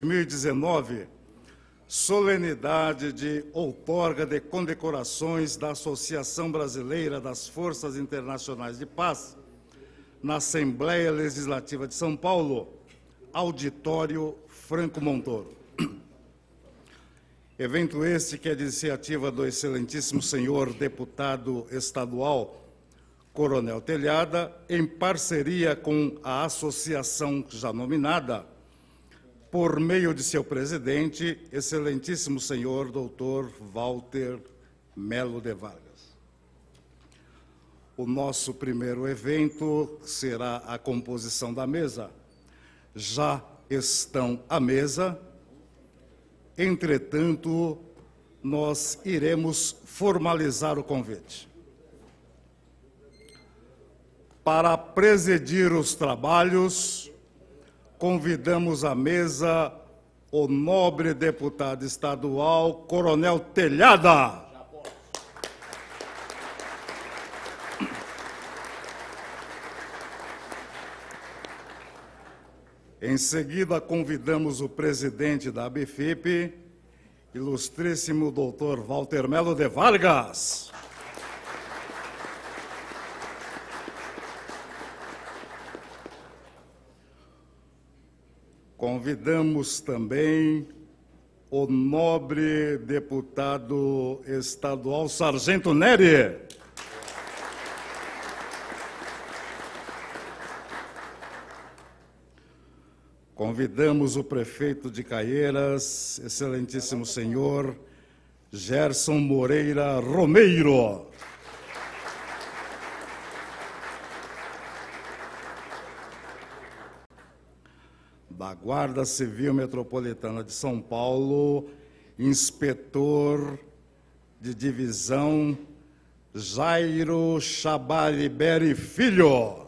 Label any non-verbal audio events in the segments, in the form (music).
2019, solenidade de outorga de condecorações da Associação Brasileira das Forças Internacionais de Paz, na Assembleia Legislativa de São Paulo, Auditório Franco Montoro. (clears throat) Evento este que é de iniciativa do excelentíssimo senhor deputado estadual Coronel Telhada, em parceria com a associação já nominada, por meio de seu presidente, excelentíssimo senhor doutor Walter Melo de Vargas. O nosso primeiro evento será a composição da mesa. Já estão à mesa, entretanto, nós iremos formalizar o convite. Para presidir os trabalhos, convidamos à mesa o nobre deputado estadual, Coronel Telhada. Em seguida, convidamos o presidente da ABFIP, ilustríssimo doutor Walter Melo de Vargas. Convidamos também o nobre deputado estadual Sargento Neri. Convidamos o prefeito de Caieiras, excelentíssimo senhor Gerson Moreira Romeiro. Da Guarda Civil Metropolitana de São Paulo, inspetor de divisão Jairo Chabaliberi Filho.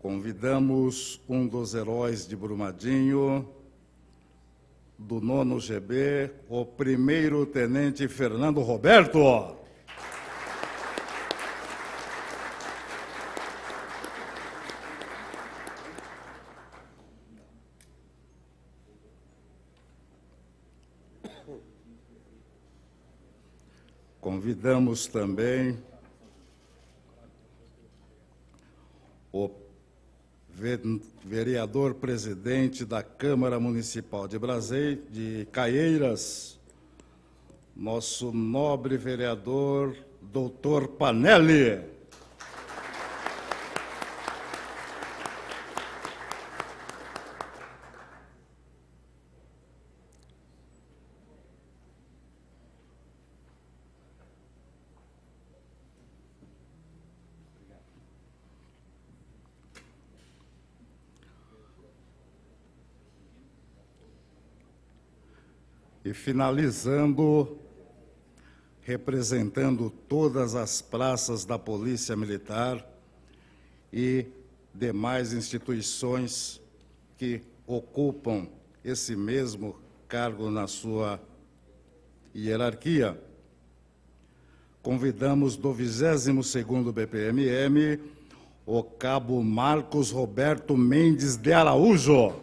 Convidamos um dos heróis de Brumadinho, do nono GB, o primeiro tenente Fernando Roberto. Convidamos também o vereador presidente da Câmara Municipal de Brasília, de Caieiras, nosso nobre vereador, doutor Panelli. E finalizando, representando todas as praças da Polícia Militar e demais instituições que ocupam esse mesmo cargo na sua hierarquia. Convidamos do 22º BPMM o cabo Marcos Roberto Mendes de Araújo.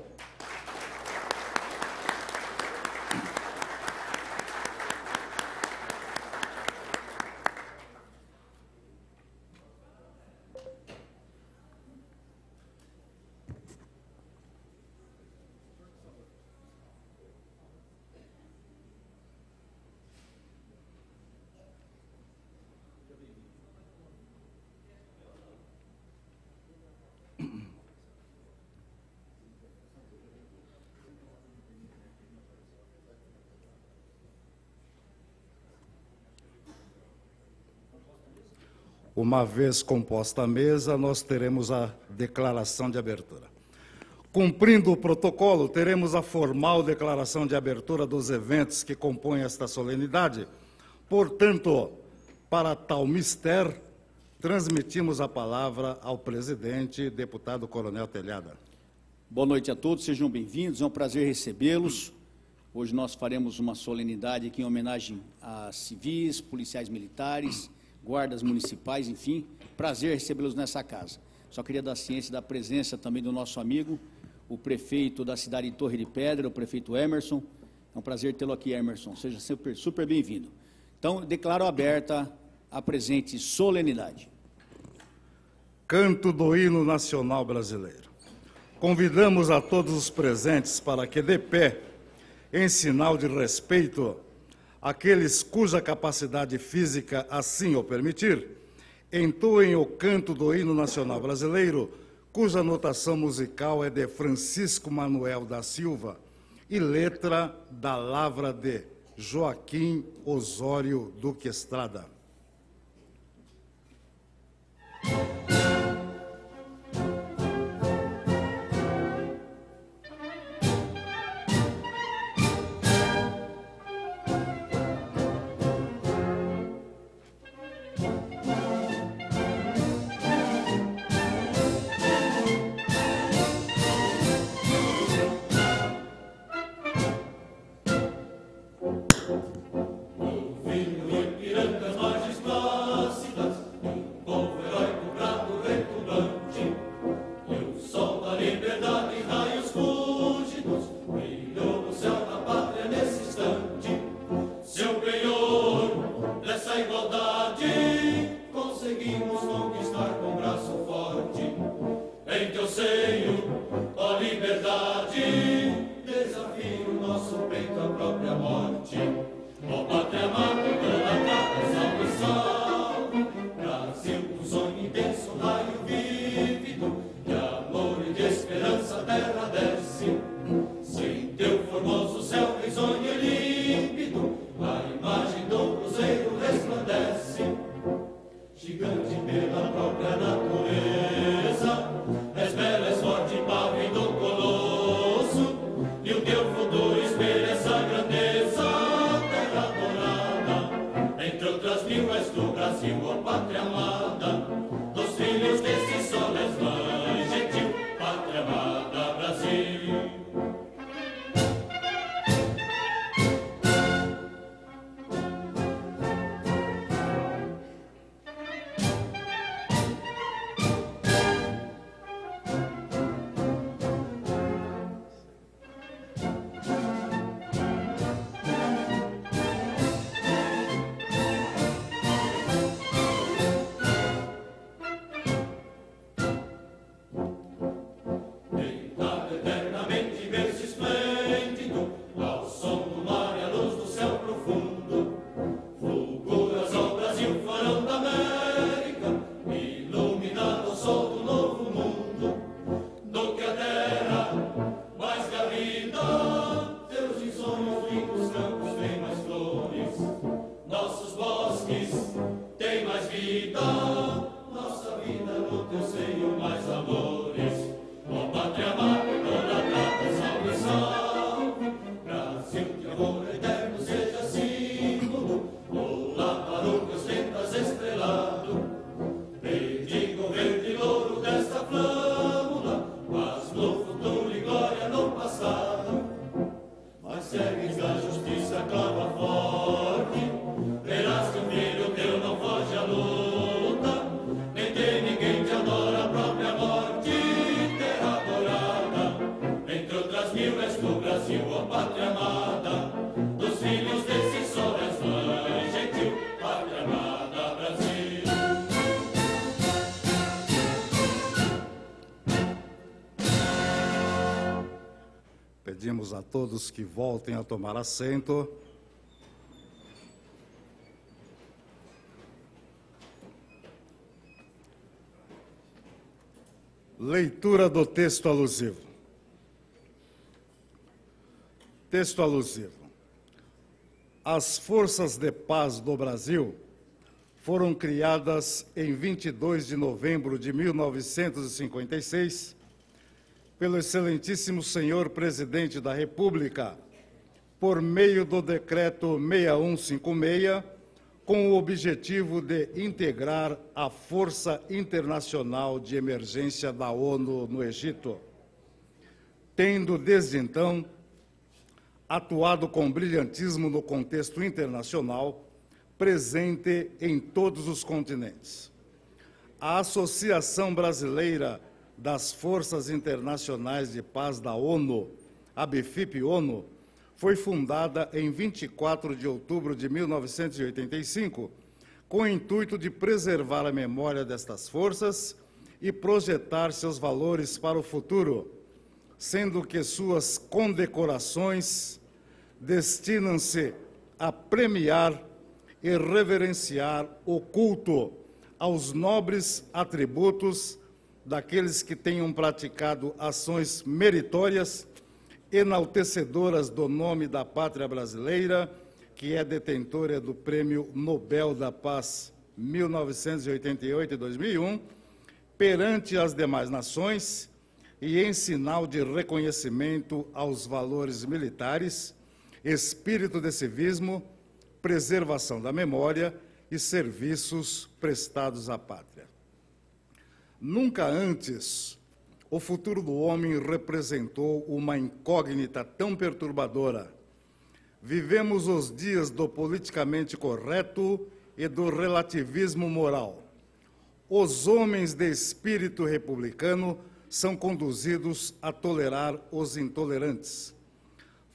Uma vez composta a mesa, nós teremos a declaração de abertura. Cumprindo o protocolo, teremos a formal declaração de abertura dos eventos que compõem esta solenidade. Portanto, para tal mistério, transmitimos a palavra ao presidente, deputado Coronel Telhada. Boa noite a todos, sejam bem-vindos, é um prazer recebê-los. Hoje nós faremos uma solenidade aqui em homenagem a civis, policiais militares, guardas municipais, enfim. Prazer recebê-los nessa casa. Só queria dar ciência da presença também do nosso amigo, o prefeito da cidade de Torre de Pedra, o prefeito Emerson. É um prazer tê-lo aqui, Emerson. Seja super, super bem-vindo. Então, declaro aberta a presente solenidade. Canto do hino nacional brasileiro. Convidamos a todos os presentes para que, de pé, em sinal de respeito, aqueles cuja capacidade física assim o permitir, entoem o canto do hino nacional brasileiro, cuja notação musical é de Francisco Manuel da Silva e letra da lavra de Joaquim Osório Duque Estrada. A todos que voltem a tomar assento. Leitura do texto alusivo. Texto alusivo. As forças de paz do Brasil foram criadas em 22 de novembro de 1956 pelo excelentíssimo senhor presidente da República, por meio do decreto 6156, com o objetivo de integrar a Força Internacional de Emergência da ONU no Egito. Tendo, desde então, atuado com brilhantismo no contexto internacional, presente em todos os continentes. A Associação Brasileira das Forças Internacionais de Paz da ONU, a BFIP-ONU, foi fundada em 24 de outubro de 1985, com o intuito de preservar a memória destas forças e projetar seus valores para o futuro, sendo que suas condecorações destinam-se a premiar e reverenciar o culto aos nobres atributos daqueles que tenham praticado ações meritórias, enaltecedoras do nome da pátria brasileira, que é detentora do Prêmio Nobel da Paz 1988 e 2001, perante as demais nações e em sinal de reconhecimento aos valores militares, espírito de civismo, preservação da memória e serviços prestados à pátria. Nunca antes o futuro do homem representou uma incógnita tão perturbadora. Vivemos os dias do politicamente correto e do relativismo moral. Os homens de espírito republicano são conduzidos a tolerar os intolerantes.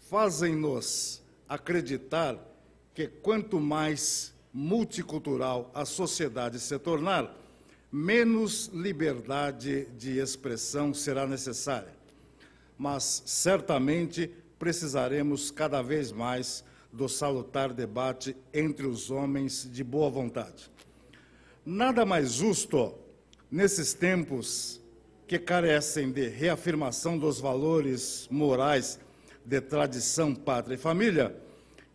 Fazem-nos acreditar que quanto mais multicultural a sociedade se tornar, menos liberdade de expressão será necessária. Mas certamente precisaremos cada vez mais do salutar debate entre os homens de boa vontade. Nada mais justo nesses tempos que carecem de reafirmação dos valores morais de tradição, pátria e família,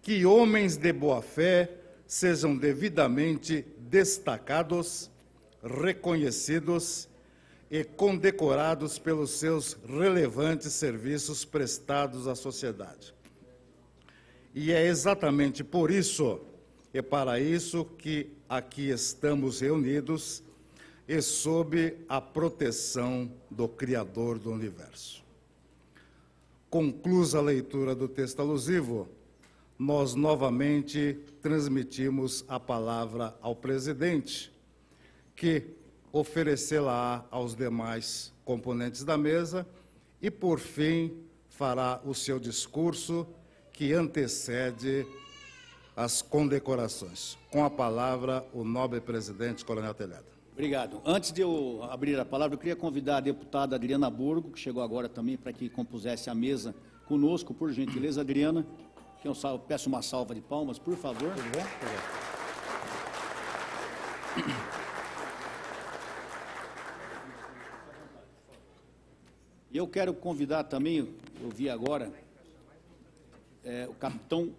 que homens de boa fé sejam devidamente destacados, reconhecidos e condecorados pelos seus relevantes serviços prestados à sociedade. E é exatamente por isso e para isso que aqui estamos reunidos e sob a proteção do Criador do Universo. Conclusa a leitura do texto alusivo, nós novamente transmitimos a palavra ao presidente, que oferecê-la aos demais componentes da mesa e, por fim, fará o seu discurso que antecede as condecorações. Com a palavra, o nobre presidente Coronel Telhado. Obrigado. Antes de eu abrir a palavra, eu queria convidar a deputada Adriana Burgo, que chegou agora também, para que compusesse a mesa conosco, por gentileza, Adriana. Que eu peço uma salva de palmas, por favor. Tudo bom? E eu quero convidar também, eu vi agora, é, o capitão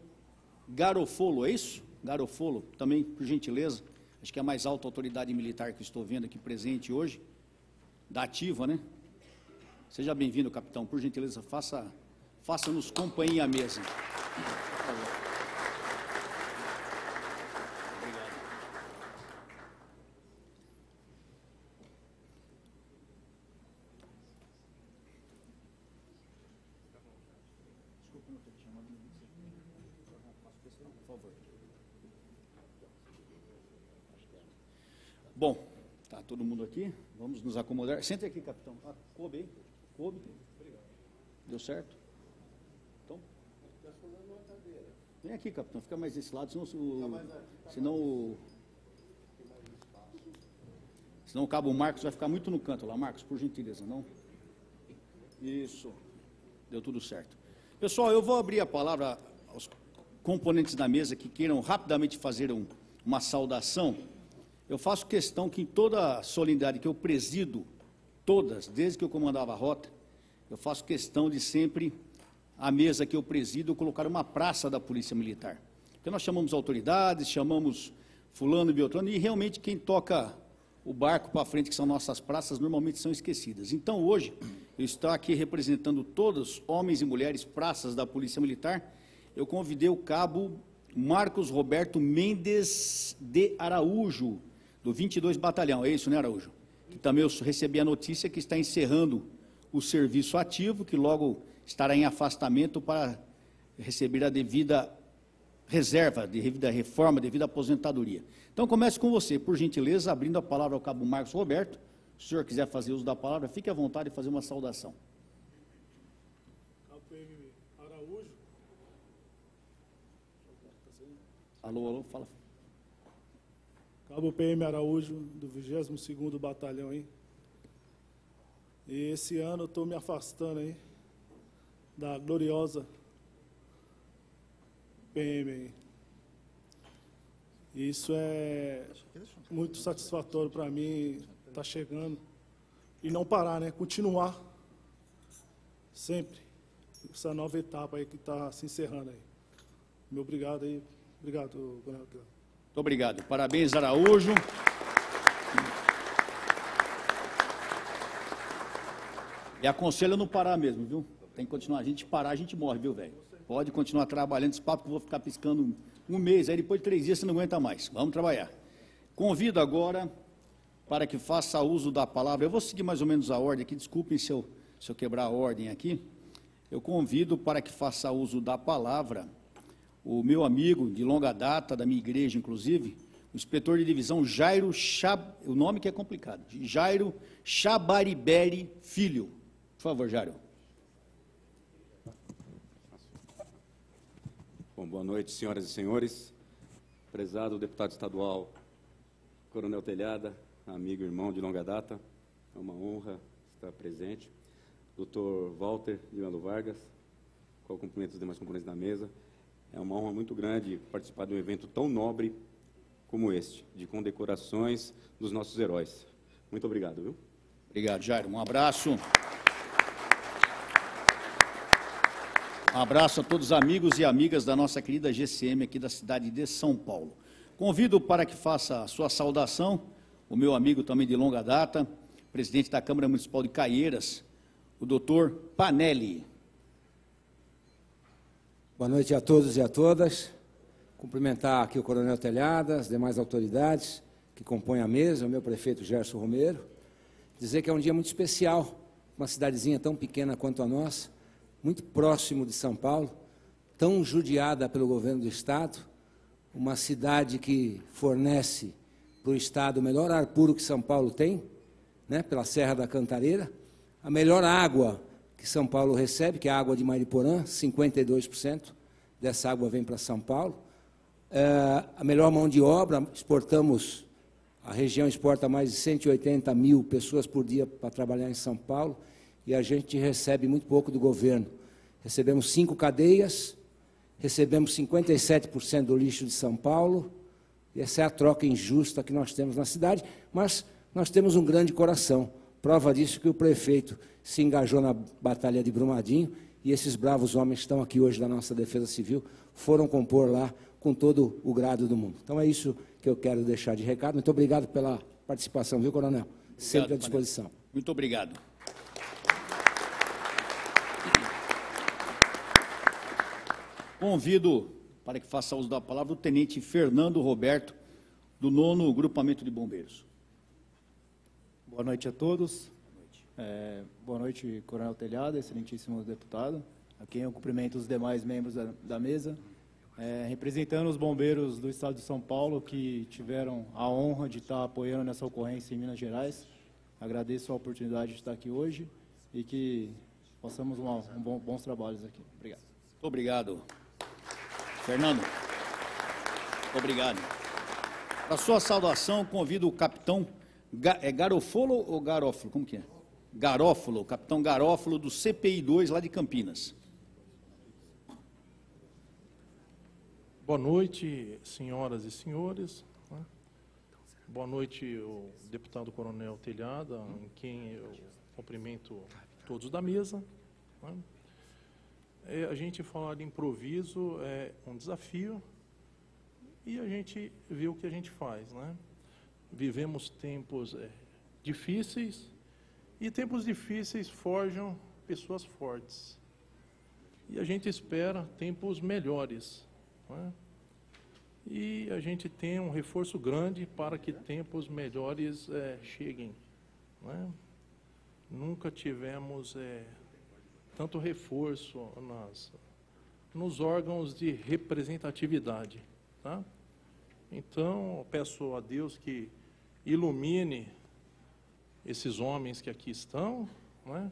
Garofolo, é isso? Garofolo, também, por gentileza. Acho que é a mais alta autoridade militar que estou vendo aqui presente hoje, da ativa, né? Seja bem-vindo, capitão. Por gentileza, faça, faça-nos companhia à mesa. Bom, tá todo mundo aqui? Vamos nos acomodar. Senta aqui, capitão. Ah, coube aí? Coube? Deu certo? Vem aqui, capitão, fica mais desse lado, senão, o, senão o, senão o cabo Marcos vai ficar muito no canto lá. Marcos, por gentileza, não? Isso. Deu tudo certo. Pessoal, eu vou abrir a palavra aos componentes da mesa que queiram rapidamente fazer um, uma saudação. Eu faço questão que em toda a solenidade que eu presido, todas, desde que eu comandava a rota, eu faço questão de sempre a mesa que eu presido, colocar uma praça da Polícia Militar. Porque nós chamamos autoridades, chamamos fulano e beltrano, e realmente quem toca o barco para frente, que são nossas praças, normalmente são esquecidas. Então, hoje, eu estou aqui representando todos, homens e mulheres, praças da Polícia Militar. Eu convidei o cabo Marcos Roberto Mendes de Araújo, do 22 Batalhão. É isso, né, Araújo? Que também eu recebi a notícia que está encerrando o serviço ativo, que logo estará em afastamento para receber a devida reserva, devido à reforma, devido à aposentadoria. Então, comece com você, por gentileza, abrindo a palavra ao cabo Marcos Roberto. Se o senhor quiser fazer uso da palavra, fique à vontade de fazer uma saudação. Cabo Araújo. Alô, alô, fala. Cabo PM Araújo, do 22º Batalhão, hein? E esse ano eu estou me afastando, hein? Da gloriosa PM, hein? Isso é muito satisfatório para mim, estar chegando. E não parar, né? Continuar sempre essa nova etapa aí que está se encerrando aí. Meu obrigado aí. Obrigado, Coronel. Muito obrigado. Parabéns, Araújo. E aconselho a não parar mesmo, viu? Tem que continuar. A gente parar, a gente morre, viu, velho? Pode continuar trabalhando. Esse papo que eu vou ficar piscando um mês, aí depois de três dias você não aguenta mais. Vamos trabalhar. Convido agora para que faça uso da palavra. Eu vou seguir mais ou menos a ordem aqui, desculpem se eu, se eu quebrar a ordem aqui. Eu convido para que faça uso da palavra o meu amigo de longa data, da minha igreja, inclusive, o inspetor de divisão Jairo Chab... o nome que é complicado, Jairo Chabariberi Filho. Por favor, Jairo. Bom, boa noite, senhoras e senhores. Prezado deputado estadual Coronel Telhada, amigo e irmão de longa data, é uma honra estar presente. Doutor Walter de Melo Vargas, qual cumprimento os demais componentes da mesa. É uma honra muito grande participar de um evento tão nobre como este, de condecorações dos nossos heróis. Muito obrigado, viu? Obrigado, Jairo. Um abraço. Um abraço a todos os amigos e amigas da nossa querida GCM aqui da cidade de São Paulo. Convido para que faça a sua saudação o meu amigo também de longa data, presidente da Câmara Municipal de Caieiras, o doutor Panelli. Boa noite a todos e a todas. Cumprimentar aqui o Coronel Telhada, as demais autoridades que compõem a mesa, o meu prefeito Gerson Romero. Dizer que é um dia muito especial, uma cidadezinha tão pequena quanto a nossa, muito próximo de São Paulo, tão judiada pelo governo do Estado, uma cidade que fornece para o Estado o melhor ar puro que São Paulo tem, né, pela Serra da Cantareira, a melhor água que São Paulo recebe, que é a água de Mariporã, 52% dessa água vem para São Paulo. É, a melhor mão de obra, exportamos, a região exporta mais de 180 mil pessoas por dia para trabalhar em São Paulo, e a gente recebe muito pouco do governo. Recebemos cinco cadeias, recebemos 57% do lixo de São Paulo, e essa é a troca injusta que nós temos na cidade, mas nós temos um grande coração. Prova disso que o prefeito se engajou na Batalha de Brumadinho e esses bravos homens que estão aqui hoje da nossa Defesa Civil foram compor lá com todo o grado do mundo. Então é isso que eu quero deixar de recado. Muito obrigado pela participação, viu, Coronel? Sempre à disposição. Muito obrigado. Convido para que faça uso da palavra o tenente Fernando Roberto, do nono grupamento de bombeiros. Boa noite a todos. É, boa noite, Coronel Telhado, excelentíssimo deputado. A quem eu cumprimento os demais membros da, da mesa. É, representando os bombeiros do estado de São Paulo que tiveram a honra de estar apoiando nessa ocorrência em Minas Gerais. Agradeço a oportunidade de estar aqui hoje e que possamos um bom, bons trabalhos aqui. Obrigado. Obrigado. Fernando. Obrigado. Para sua saudação, convido o capitão é Garofolo ou Garófalo? Como que é? Garófalo, capitão Garófalo do CPI 2 lá de Campinas. Boa noite, senhoras e senhores. Né? Boa noite, o deputado Coronel Telhada, em quem eu cumprimento todos da mesa. Né? É, a gente falar de improviso é um desafio e a gente vê o que a gente faz, né? Vivemos tempos é, difíceis e tempos difíceis forjam pessoas fortes. E a gente espera tempos melhores. Né? E a gente tem um reforço grande para que tempos melhores é, cheguem. Né? Nunca tivemos é, tanto reforço nas, nos órgãos de representatividade. Tá? Então, peço a Deus que ilumine esses homens que aqui estão, né?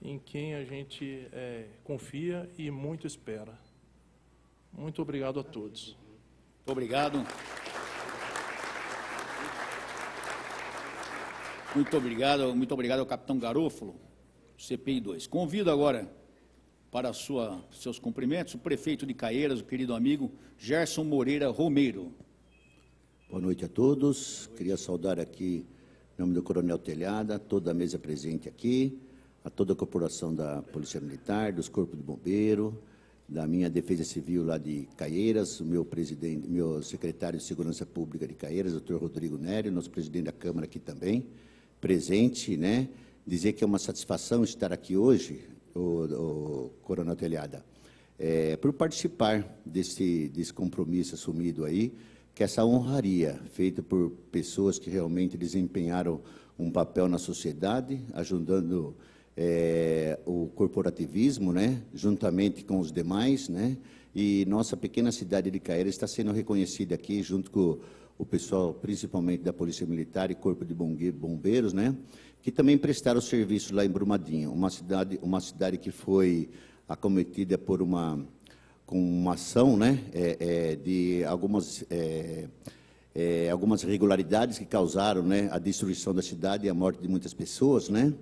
em quem a gente é, confia e muito espera. Muito obrigado a todos. Muito obrigado. Muito obrigado, muito obrigado ao capitão Garofalo, CPI 2. Convido agora para sua, seus cumprimentos o prefeito de Caieiras, o querido amigo Gerson Moreira Romeiro. Boa noite a todos. Queria saudar aqui, em nome do Coronel Telhada, toda a mesa presente aqui, a toda a corporação da Polícia Militar, dos Corpos de Bombeiro, da minha Defesa Civil lá de Caieiras, o meu presidente, meu secretário de Segurança Pública de Caieiras, doutor Rodrigo Nério, nosso presidente da Câmara aqui também, presente, né? Dizer que é uma satisfação estar aqui hoje, o, o Coronel Telhada, é, por participar desse, desse compromisso assumido aí, que essa honraria feita por pessoas que realmente desempenharam um papel na sociedade, ajudando é, o corporativismo, né, juntamente com os demais, né, e nossa pequena cidade de Caeiras está sendo reconhecida aqui, junto com o pessoal, principalmente da Polícia Militar e Corpo de Bombeiros, né, que também prestaram serviço lá em Brumadinho, uma cidade, uma cidade que foi acometida por uma com uma ação, né, é, é, de algumas é, é, algumas irregularidades que causaram, né, a destruição da cidade e a morte de muitas pessoas, né,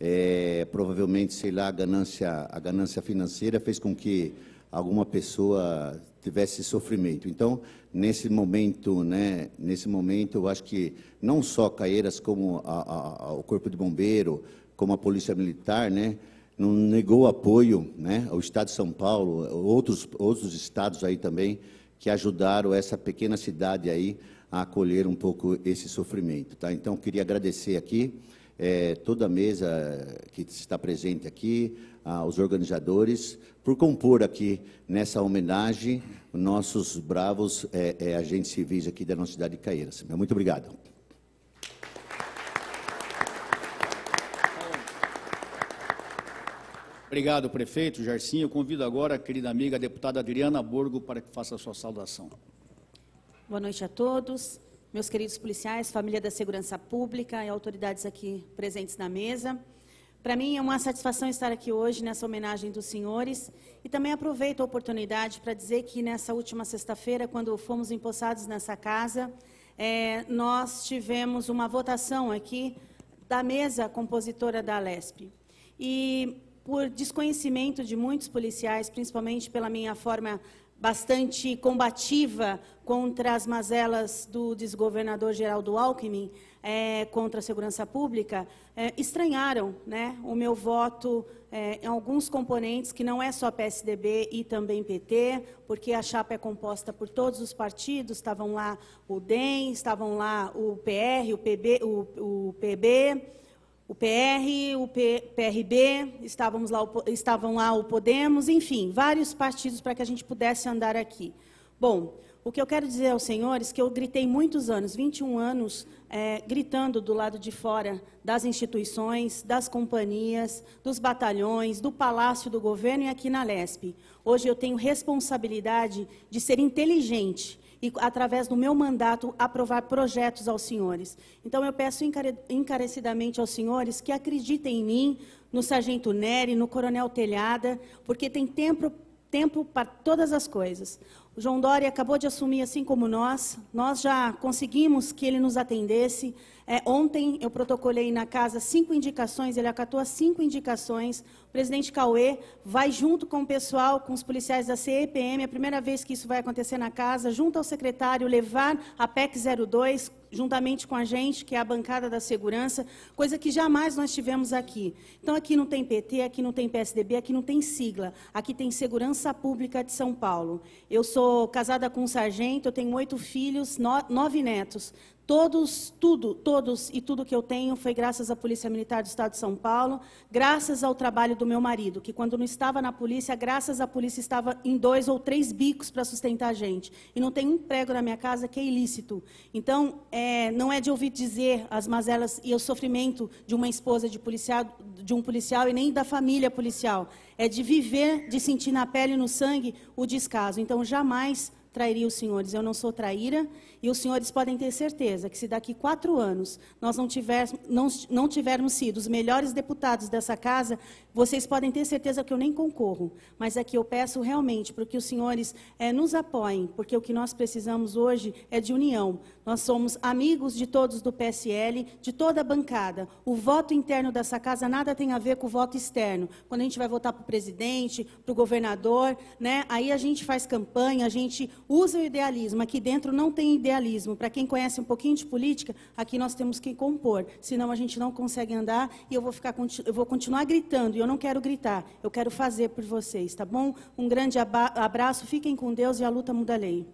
é, provavelmente, sei lá, a ganância, a ganância financeira fez com que alguma pessoa tivesse sofrimento. Então, nesse momento, né, nesse momento, eu acho que não só Caeiras, como a, a, o Corpo de Bombeiro, como a Polícia Militar, né, não negou apoio, né, ao Estado de São Paulo, outros outros estados aí também que ajudaram essa pequena cidade aí a acolher um pouco esse sofrimento, tá? Então, queria agradecer aqui é, toda a mesa que está presente aqui, aos organizadores, por compor aqui nessa homenagem nossos bravos é, é, agentes civis aqui da nossa cidade de Caeiras. Muito obrigado. Obrigado, prefeito Jarcinho. Eu convido agora a querida amiga a deputada Adriana Borgo para que faça a sua saudação. Boa noite a todos meus queridos policiais, família da Segurança Pública e autoridades aqui presentes na mesa. Para mim é uma satisfação estar aqui hoje nessa homenagem dos senhores e também aproveito a oportunidade para dizer que nessa última sexta-feira, quando fomos empossados nessa casa, é, nós tivemos uma votação aqui da mesa compositora da Alesp. E por desconhecimento de muitos policiais, principalmente pela minha forma bastante combativa contra as mazelas do desgovernador Geraldo Alckmin, é, contra a segurança pública, é, estranharam né, o meu voto é, em alguns componentes, que não é só PSDB e também PT, porque a chapa é composta por todos os partidos, estavam lá o DEM, estavam lá o PR, o PB, o, o PB, o PR, o PRB, estávamos lá, estavam lá o Podemos, enfim, vários partidos para que a gente pudesse andar aqui. Bom, o que eu quero dizer aos senhores é que eu gritei muitos anos, 21 anos, é, gritando do lado de fora das instituições, das companhias, dos batalhões, do palácio do governo e aqui na LESP. Hoje eu tenho responsabilidade de ser inteligente e, através do meu mandato, aprovar projetos aos senhores. Então, eu peço encarecidamente aos senhores que acreditem em mim, no Sargento Nery, no Coronel Telhada, porque tem tempo, tempo para todas as coisas. O João Dória acabou de assumir, assim como nós, nós já conseguimos que ele nos atendesse. É, ontem eu protocolei na casa cinco indicações, ele acatou as cinco indicações. O presidente Cauê vai junto com o pessoal, com os policiais da CEPM, é a primeira vez que isso vai acontecer na casa, junto ao secretário, levar a PEC 02, juntamente com a gente, que é a bancada da segurança, coisa que jamais nós tivemos aqui. Então, aqui não tem PT, aqui não tem PSDB, aqui não tem sigla, aqui tem Segurança Pública de São Paulo. Eu sou casada com um sargento, eu tenho oito filhos, nove netos Todos, tudo, todos e tudo que eu tenho foi graças à Polícia Militar do Estado de São Paulo, graças ao trabalho do meu marido, que quando não estava na polícia, graças à polícia estava em dois ou três bicos para sustentar a gente. E não tem um prego na minha casa que é ilícito. Então, é, não é de ouvir dizer as mazelas e o sofrimento de uma esposa de, policial, de um policial e nem da família policial. É de viver, de sentir na pele e no sangue o descaso. Então, jamais trairia os senhores. Eu não sou traíra e os senhores podem ter certeza que se daqui quatro anos nós não, não, não tivermos sido os melhores deputados dessa casa, vocês podem ter certeza que eu nem concorro. Mas aqui eu peço realmente para que os senhores é, nos apoiem, porque o que nós precisamos hoje é de união. Nós somos amigos de todos do PSL, de toda a bancada. O voto interno dessa casa nada tem a ver com o voto externo. Quando a gente vai votar para o presidente, para o governador, né, aí a gente faz campanha, a gente usa o idealismo. Aqui dentro não tem idealismo. Para quem conhece um pouquinho de política, aqui nós temos que compor. Senão a gente não consegue andar e eu vou, ficar, eu vou continuar gritando. E eu não quero gritar, eu quero fazer por vocês, tá bom? Um grande abraço, fiquem com Deus e a luta muda a lei.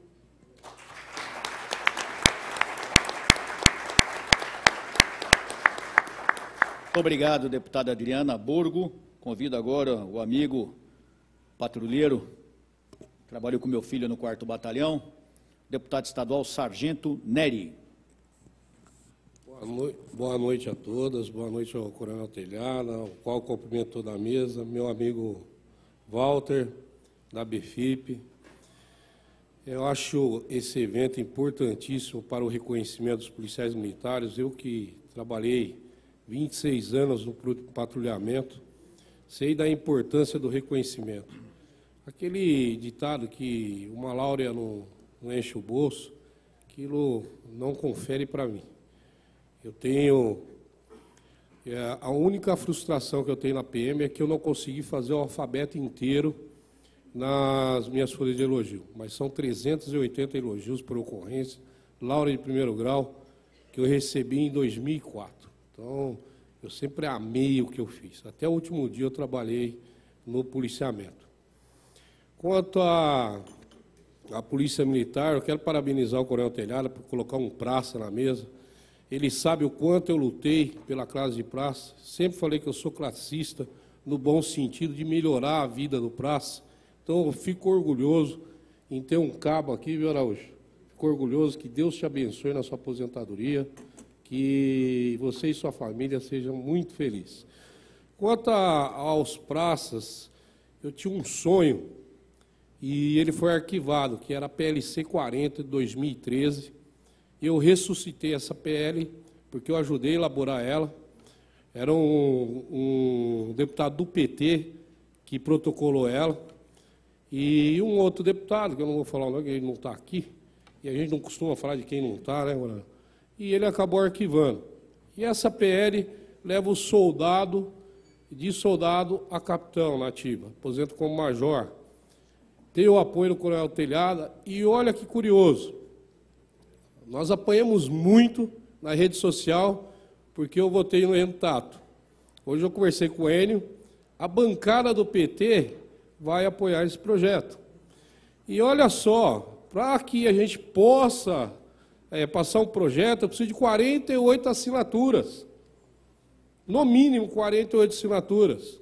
Obrigado, deputada Adriana Borgo. Convido agora o amigo patrulheiro, trabalhou com meu filho no quarto batalhão, deputado estadual Sargento Neri. Boa noite, boa noite a todas, boa noite ao Coronel Telhada, ao qual cumprimento toda a mesa, meu amigo Walter, da BFIP. Eu acho esse evento importantíssimo para o reconhecimento dos policiais militares. Eu que trabalhei 26 anos no patrulhamento, sei da importância do reconhecimento. Aquele ditado que uma láurea não, não enche o bolso, aquilo não confere para mim. Eu tenho. É, a única frustração que eu tenho na PM é que eu não consegui fazer o alfabeto inteiro nas minhas folhas de elogio. Mas são 380 elogios por ocorrência, Laura de primeiro grau, que eu recebi em 2004. Então, eu sempre amei o que eu fiz. Até o último dia eu trabalhei no policiamento. Quanto à, à Polícia Militar, eu quero parabenizar o Coronel Telhada por colocar um praça na mesa. Ele sabe o quanto eu lutei pela classe de praça. Sempre falei que eu sou classista, no bom sentido de melhorar a vida do praça. Então, eu fico orgulhoso em ter um cabo aqui, viu, Araújo? Fico orgulhoso que Deus te abençoe na sua aposentadoria que você e sua família sejam muito felizes. Quanto a, aos praças, eu tinha um sonho e ele foi arquivado, que era a PLC 40 de 2013. Eu ressuscitei essa PL porque eu ajudei a elaborar ela. Era um, um deputado do PT que protocolou ela e um outro deputado, que eu não vou falar o nome, ele não está aqui, e a gente não costuma falar de quem não está, né, Morano? e ele acabou arquivando. E essa PL leva o soldado, de soldado a capitão na ativa, aposento como major. Tem o apoio do coronel Telhada, e olha que curioso, nós apanhamos muito na rede social, porque eu votei no Enio Tato. Hoje eu conversei com o Enio, a bancada do PT vai apoiar esse projeto. E olha só, para que a gente possa é, passar um projeto, eu preciso de 48 assinaturas. No mínimo 48 assinaturas.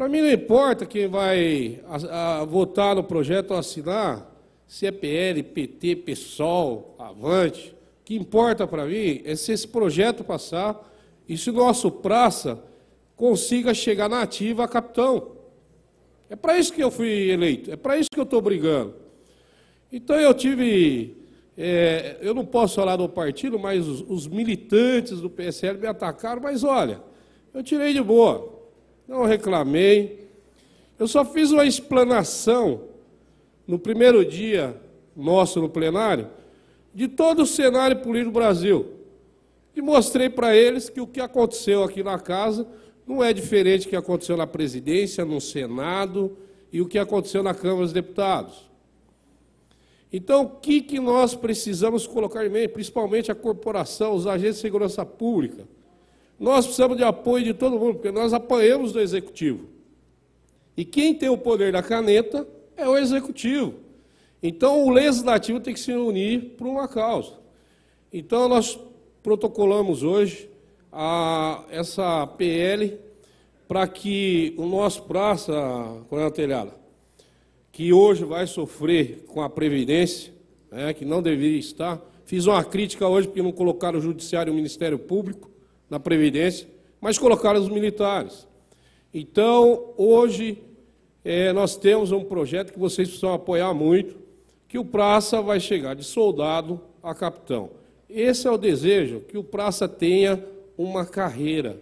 Para mim não importa quem vai a, a, votar no projeto ou assinar, se é PL, PT, PSOL, Avante. O que importa para mim é se esse projeto passar e se o nosso praça consiga chegar na ativa a capitão. É para isso que eu fui eleito, é para isso que eu estou brigando. Então eu tive é, eu não posso falar do partido, mas os, os, militantes do PSL me atacaram, mas olha, eu tirei de boa, não reclamei. Eu só fiz uma explanação no primeiro dia nosso no plenário de todo o cenário político do Brasil. E mostrei para eles que o que aconteceu aqui na casa não é diferente do que aconteceu na presidência, no Senado e o que aconteceu na Câmara dos Deputados. Então, o que, que nós precisamos colocar em mente, principalmente a corporação, os agentes de segurança pública? Nós precisamos de apoio de todo mundo, porque nós apanhamos do executivo. E quem tem o poder da caneta é o executivo. Então, o legislativo tem que se unir por uma causa. Então, nós protocolamos hoje a, essa PL para que o nosso praça, Coronel Telhada, que hoje vai sofrer com a Previdência, né, que não deveria estar, fiz uma crítica hoje porque não colocaram o Judiciário e o Ministério Público na Previdência, mas colocaram os militares. Então, hoje, é, nós temos um projeto que vocês precisam apoiar muito, que o praça vai chegar de soldado a capitão. Esse é o desejo, que o praça tenha uma carreira.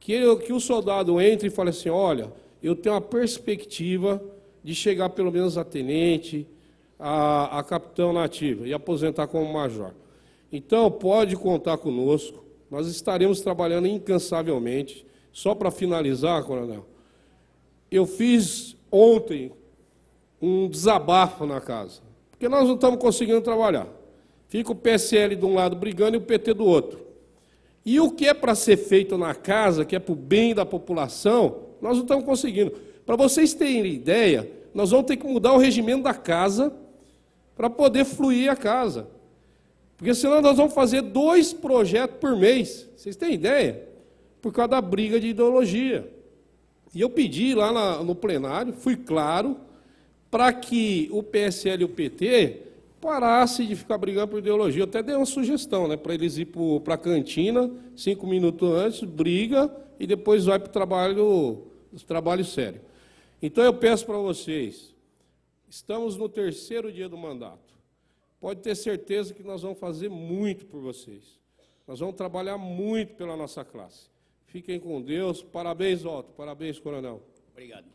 Que, que o soldado entre e fale assim, olha, eu tenho uma perspectiva de chegar pelo menos a tenente, a, a capitão nativa e aposentar como major. Então, pode contar conosco, nós estaremos trabalhando incansavelmente. Só para finalizar, coronel, eu fiz ontem um desabafo na casa, porque nós não estamos conseguindo trabalhar. Fica o PSL de um lado brigando e o PT do outro. E o que é para ser feito na casa, que é para o bem da população, nós não estamos conseguindo. Para vocês terem ideia, nós vamos ter que mudar o regimento da casa para poder fluir a casa. Porque senão nós vamos fazer dois projetos por mês. Vocês têm ideia? Por causa da briga de ideologia. E eu pedi lá na, no plenário, fui claro, para que o PSL e o PT parasse de ficar brigando por ideologia. Eu até dei uma sugestão, né, para eles ir para a cantina, cinco minutos antes, briga, e depois vai para o trabalho, trabalho sério. Então eu peço para vocês, estamos no terceiro dia do mandato. Pode ter certeza que nós vamos fazer muito por vocês. Nós vamos trabalhar muito pela nossa classe. Fiquem com Deus. Parabéns, Otto. Parabéns, coronel. Obrigado.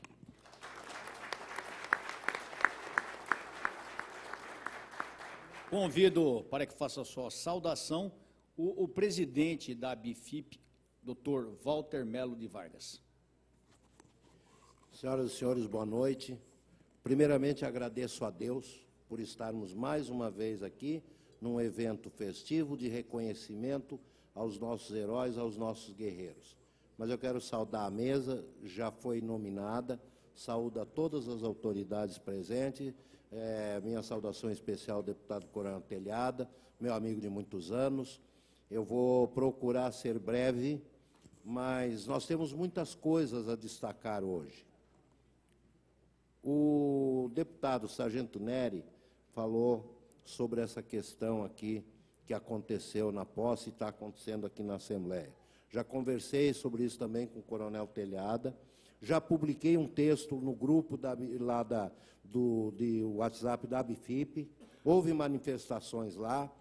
Convido para que faça a sua saudação o, o presidente da BIFIP, doutor Walter Melo de Vargas. Senhoras e senhores, boa noite. Primeiramente, agradeço a Deus por estarmos mais uma vez aqui num evento festivo de reconhecimento aos nossos heróis, aos nossos guerreiros. Mas eu quero saudar a mesa, já foi nominada, saúdo a todas as autoridades presentes, é, minha saudação especial ao deputado Coronel Telhada, meu amigo de muitos anos. Eu vou procurar ser breve, mas nós temos muitas coisas a destacar hoje. O deputado Sargento Neri falou sobre essa questão aqui que aconteceu na posse e está acontecendo aqui na Assembleia. Já conversei sobre isso também com o Coronel Telhada. Já publiquei um texto no grupo da, lá da, do de WhatsApp da Abifip. Houve manifestações lá.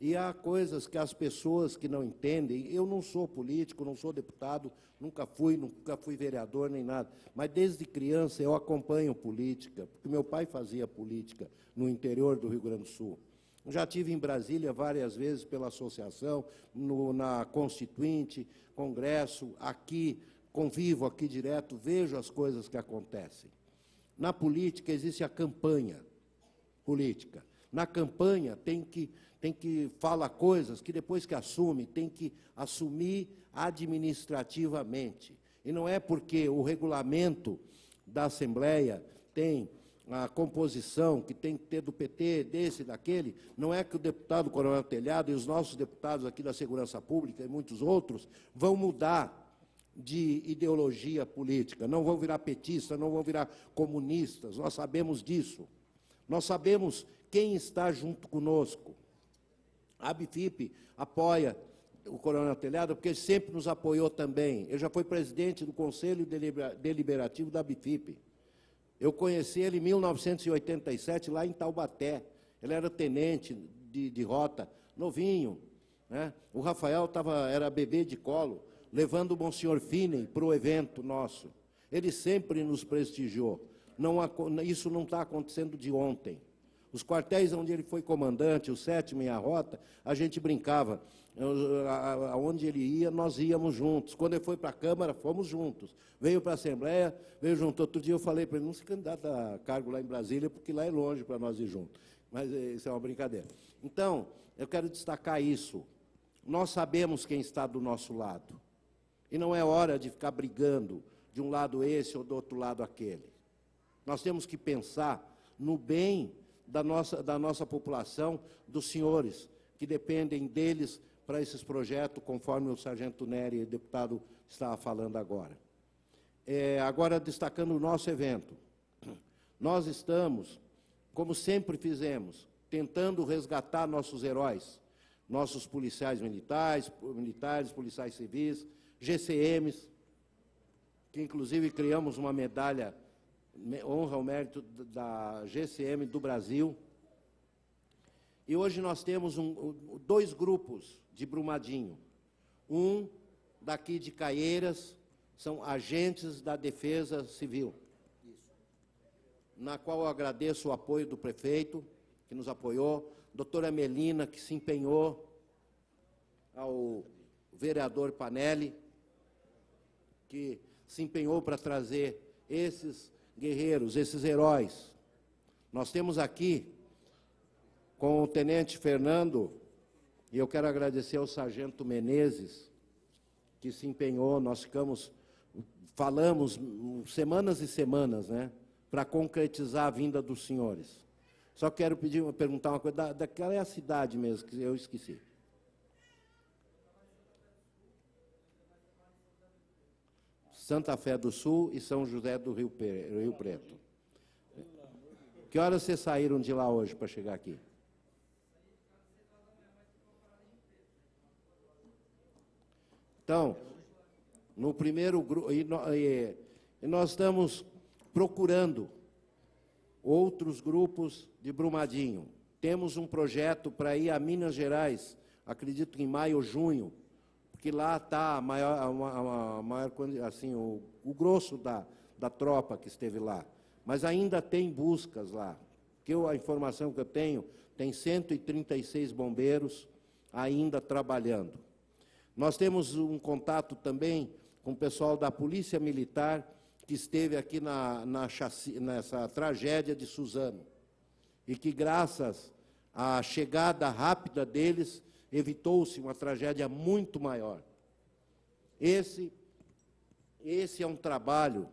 E há coisas que as pessoas que não entendem, eu não sou político, não sou deputado, nunca fui, nunca fui vereador nem nada, mas desde criança eu acompanho política, porque meu pai fazia política no interior do Rio Grande do Sul. Já tive em Brasília várias vezes pela associação, no, na Constituinte, Congresso, aqui, convivo aqui direto, vejo as coisas que acontecem. Na política existe a campanha política. Na campanha tem que, tem que falar coisas que depois que assume, tem que assumir administrativamente. E não é porque o regulamento da Assembleia tem a composição que tem que ter do PT, desse, daquele, não é que o deputado Coronel Telhado e os nossos deputados aqui da Segurança Pública e muitos outros vão mudar de ideologia política, não vão virar petistas, não vão virar comunistas, nós sabemos disso. Nós sabemos quem está junto conosco. A ABFIP apoia o Coronel Telhado, porque ele sempre nos apoiou também. Ele já foi presidente do Conselho Deliberativo da ABFIP. Eu conheci ele em 1987, lá em Taubaté. Ele era tenente de, de rota, novinho. Né? O Rafael tava, era bebê de colo levando o Monsenhor Finney para o evento nosso. Ele sempre nos prestigiou. Não, isso não está acontecendo de ontem. Os quartéis onde ele foi comandante, o sétimo e a rota, a gente brincava. Aonde ele ia, nós íamos juntos. Quando ele foi para a Câmara, fomos juntos. Veio para a Assembleia, veio junto. Outro dia eu falei para ele, não se candidata a cargo lá em Brasília, porque lá é longe para nós ir juntos. Mas eh, isso é uma brincadeira. Então, eu quero destacar isso. Nós sabemos quem está do nosso lado. E não é hora de ficar brigando de um lado esse ou do outro lado aquele. Nós temos que pensar no bem da nossa, da nossa população, dos senhores que dependem deles para esses projetos, conforme o sargento Nery, deputado, estava falando agora. É, agora, destacando o nosso evento. Nós estamos, como sempre fizemos, tentando resgatar nossos heróis, nossos policiais militares, militares, policiais civis, GCMs, que inclusive criamos uma medalha honra ao mérito da GCM do Brasil. E hoje nós temos um, dois grupos de Brumadinho. Um daqui de Caieiras, são agentes da Defesa Civil, na qual eu agradeço o apoio do prefeito, que nos apoiou, doutora Melina, que se empenhou, ao vereador Panelli, que se empenhou para trazer esses guerreiros, esses heróis. Nós temos aqui, com o Tenente Fernando, e eu quero agradecer ao Sargento Menezes, que se empenhou, nós ficamos, falamos semanas e semanas, né, para concretizar a vinda dos senhores. Só quero pedir, perguntar uma coisa, da, daquela é a cidade mesmo, que eu esqueci. Santa Fé do Sul e São José do Rio, Rio Preto. Que horas vocês saíram de lá hoje para chegar aqui? Então, no primeiro grupo, e, e nós estamos procurando outros grupos de Brumadinho. Temos um projeto para ir a Minas Gerais, acredito que em maio ou junho, porque lá está a maior, a, maior assim, o, o grosso da, da tropa que esteve lá. Mas ainda tem buscas lá. Que eu, a informação que eu tenho, tem 136 bombeiros ainda trabalhando. Nós temos um contato também com o pessoal da Polícia Militar que esteve aqui na, na chassi, nessa tragédia de Suzano e que, graças à chegada rápida deles, evitou-se uma tragédia muito maior. Esse, esse é um trabalho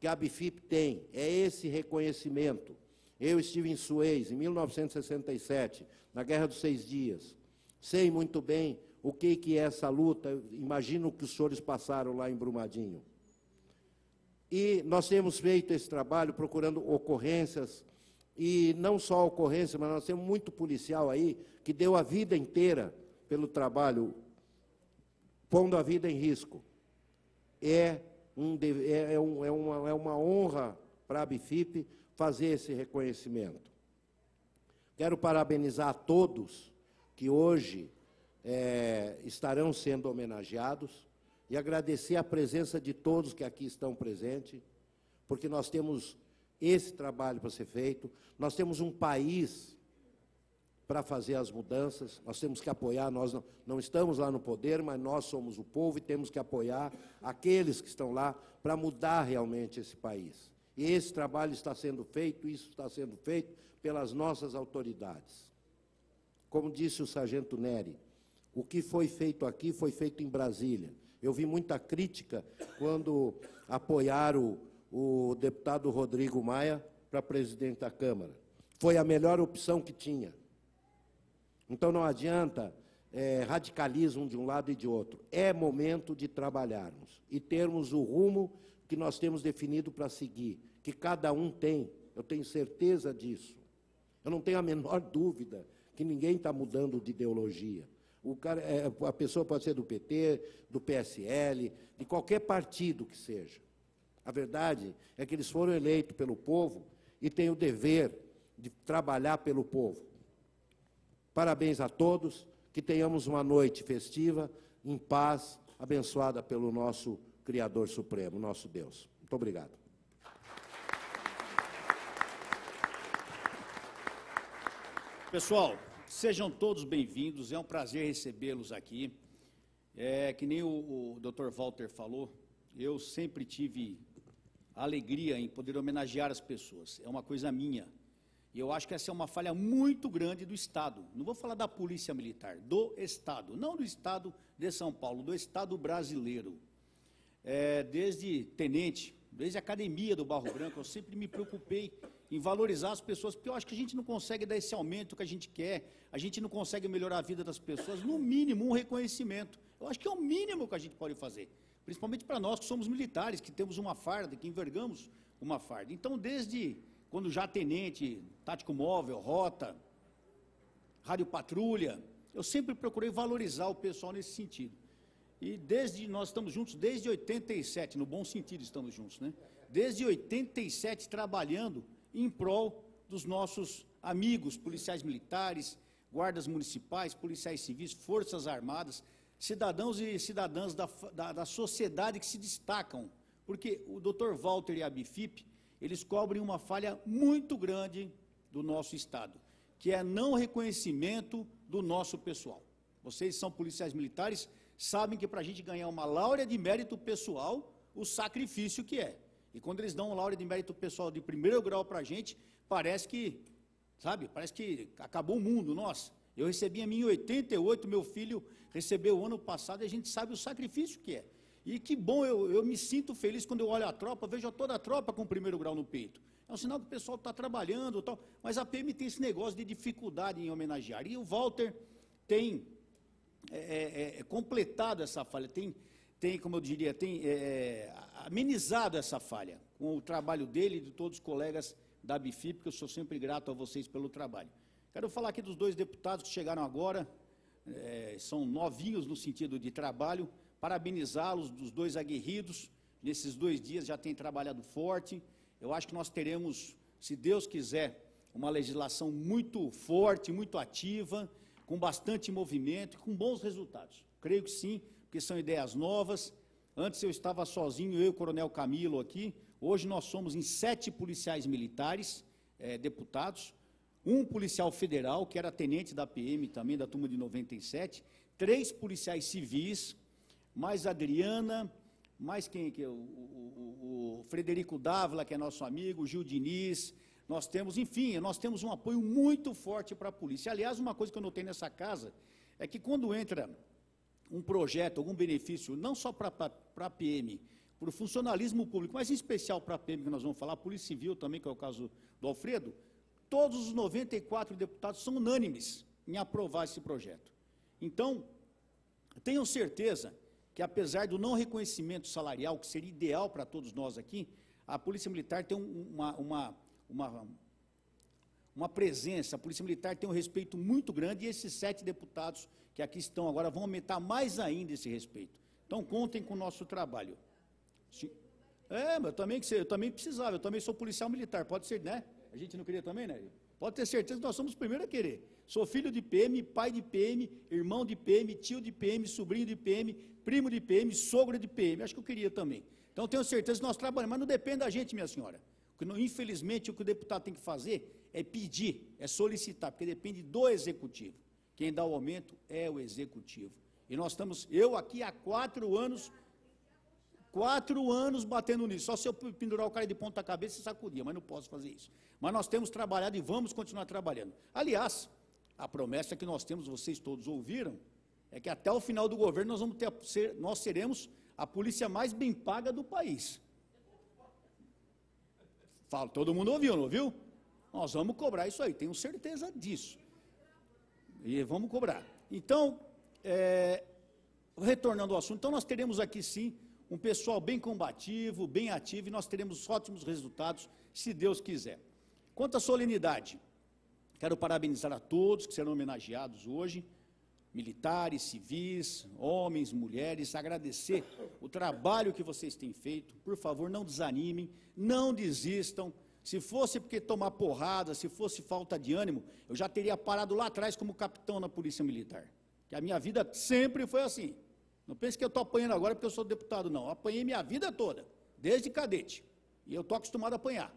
que a BIFIP tem, é esse reconhecimento. Eu estive em Suez, em 1967, na Guerra dos Seis Dias. Sei muito bem o que, que é essa luta, imagino o que os senhores passaram lá em Brumadinho. E nós temos feito esse trabalho procurando ocorrências, e não só ocorrências, mas nós temos muito policial aí que deu a vida inteira pelo trabalho, pondo a vida em risco. É, um, é, é, um, é, uma, é uma honra para a BIFIP fazer esse reconhecimento. Quero parabenizar a todos que hoje é, estarão sendo homenageados e agradecer a presença de todos que aqui estão presentes, porque nós temos esse trabalho para ser feito, nós temos um país para fazer as mudanças, nós temos que apoiar, nós não, não, estamos lá no poder, mas nós somos o povo e temos que apoiar aqueles que estão lá para mudar realmente esse país. E esse trabalho está sendo feito, isso está sendo feito pelas nossas autoridades. Como disse o sargento Neri, o que foi feito aqui foi feito em Brasília. Eu vi muita crítica quando apoiaram o, deputado Rodrigo Maia para presidente da Câmara. Foi a melhor opção que tinha. Então não adianta é, radicalismo de um lado e de outro. É momento de trabalharmos e termos o rumo que nós temos definido para seguir, que cada um tem. Eu tenho certeza disso. Eu não tenho a menor (laughs) dúvida que ninguém está mudando de ideologia. O cara, é, a pessoa pode ser do PT, do PSL, de qualquer partido que seja. A verdade é que eles foram eleitos pelo povo e têm o dever de trabalhar pelo povo. Parabéns a todos, que tenhamos uma noite festiva, em paz, abençoada pelo nosso Criador Supremo, nosso Deus. Muito obrigado. Pessoal, Sejam todos bem-vindos, é um prazer recebê-los aqui. É, que nem o, o Dr. Walter falou, eu sempre tive alegria em poder homenagear as pessoas, é uma coisa minha. E eu acho que essa é uma falha muito grande do Estado. Não vou falar da Polícia Militar, do Estado, não do Estado de São Paulo, do Estado brasileiro. É, desde tenente, desde a academia do Barro Branco, eu sempre me preocupei em valorizar as pessoas, porque eu acho que a gente não consegue dar esse aumento que a gente quer, a gente não consegue melhorar a vida das pessoas, no mínimo um reconhecimento. Eu acho que é o mínimo que a gente pode fazer, principalmente para nós que somos militares, que temos uma farda, que envergamos uma farda. Então, desde quando já tenente, tático móvel, rota, rádio patrulha, eu sempre procurei valorizar o pessoal nesse sentido. E desde nós estamos juntos desde 87, no bom sentido estamos juntos, né? Desde 87 trabalhando em prol dos nossos amigos, policiais militares, guardas municipais, policiais civis, forças armadas, cidadãos e cidadãs da, da, da sociedade que se destacam. Porque o Dr. Walter e a Bifip, eles cobrem uma falha muito grande do nosso Estado, que é não reconhecimento do nosso pessoal. Vocês são policiais militares, sabem que para a gente ganhar uma laurea de mérito pessoal, o sacrifício que é. E quando eles dão uma laurea de mérito pessoal de primeiro grau para a gente, parece que, sabe, parece que acabou o mundo. Nossa, eu recebi a minha em 88, meu filho recebeu ano passado e a gente sabe o sacrifício que é. E que bom, eu, eu me sinto feliz quando eu olho a tropa, vejo toda a tropa com o primeiro grau no peito. É um sinal que o pessoal está trabalhando tal. Mas a PM tem esse negócio de dificuldade em homenagear. E o Walter tem é, é, é, completado essa falha, tem, tem como eu diria, tem é, é, amenizado essa falha com o trabalho dele e de todos os colegas da BIFIP, porque eu sou sempre grato a vocês pelo trabalho. Quero falar aqui dos dois deputados que chegaram agora, é, são novinhos no sentido de trabalho, parabenizá-los, dos dois aguerridos, nesses dois dias já têm trabalhado forte, eu acho que nós teremos, se Deus quiser, uma legislação muito forte, muito ativa, com bastante movimento e com bons resultados. Creio que sim, porque são ideias novas. Antes eu estava sozinho, eu e o Coronel Camilo aqui. Hoje nós somos em sete policiais militares, é, deputados, um policial federal, que era tenente da PM também, da turma de 97, três policiais civis, mais Adriana, mais quem que é? O, o, o, Frederico Dávila, que é nosso amigo, o Gil Diniz, nós temos, enfim, nós temos um apoio muito forte para a polícia. Aliás, uma coisa que eu notei nessa casa é que quando entra um projeto, algum benefício, não só para a PM, para o funcionalismo público, mas em especial para a PM, que nós vamos falar, a Polícia Civil também, que é o caso do Alfredo, todos os 94 deputados são unânimes em aprovar esse projeto. Então, tenho certeza que, apesar do não reconhecimento salarial, que seria ideal para todos nós aqui, a Polícia Militar tem uma, uma uma, uma presença, a Polícia Militar tem um respeito muito grande e esses sete deputados que aqui estão agora vão aumentar mais ainda esse respeito. Então, contem com o nosso trabalho. É, mas eu também, eu também precisava, eu também sou policial militar, pode ser, né? A gente não queria também, né? Pode ter certeza que nós somos os primeiros a querer. Sou filho de PM, pai de PM, irmão de PM, tio de PM, sobrinho de PM, primo de PM, sogro de PM. Acho que eu queria também. Então tenho certeza que nós trabalhamos, mas não depende da gente, minha senhora. Infelizmente, o que o deputado tem que fazer é pedir, é solicitar, porque depende do executivo. Quem dá o aumento é o executivo. E nós estamos, eu aqui há quatro anos, quatro anos batendo nisso. Só se eu pendurar o cara de ponta cabeça e sacudir, mas não posso fazer isso. Mas nós temos trabalhado e vamos continuar trabalhando. Aliás, a promessa que nós temos, vocês todos ouviram, é que até o final do governo nós vamos ter, nós seremos a polícia mais bem paga do país. Falo, todo mundo ouviu, não ouviu? Nós vamos cobrar isso aí, tenho certeza disso. E vamos cobrar. Então, é, retornando ao assunto, então nós teremos aqui sim um pessoal bem combativo, bem ativo, e nós teremos ótimos resultados, se Deus quiser. Quanto à solenidade, quero parabenizar a todos que serão homenageados hoje, militares, civis, homens, mulheres, agradecer o trabalho que vocês têm feito. Por favor, não desanimem, não desistam. Se fosse porque tomar porrada, se fosse falta de ânimo, eu já teria parado lá atrás como capitão na Polícia Militar. Que a minha vida sempre foi assim. Não pense que eu estou apanhando agora porque eu sou deputado, não. Eu apanhei minha vida toda, desde cadete. E eu estou acostumado a apanhar.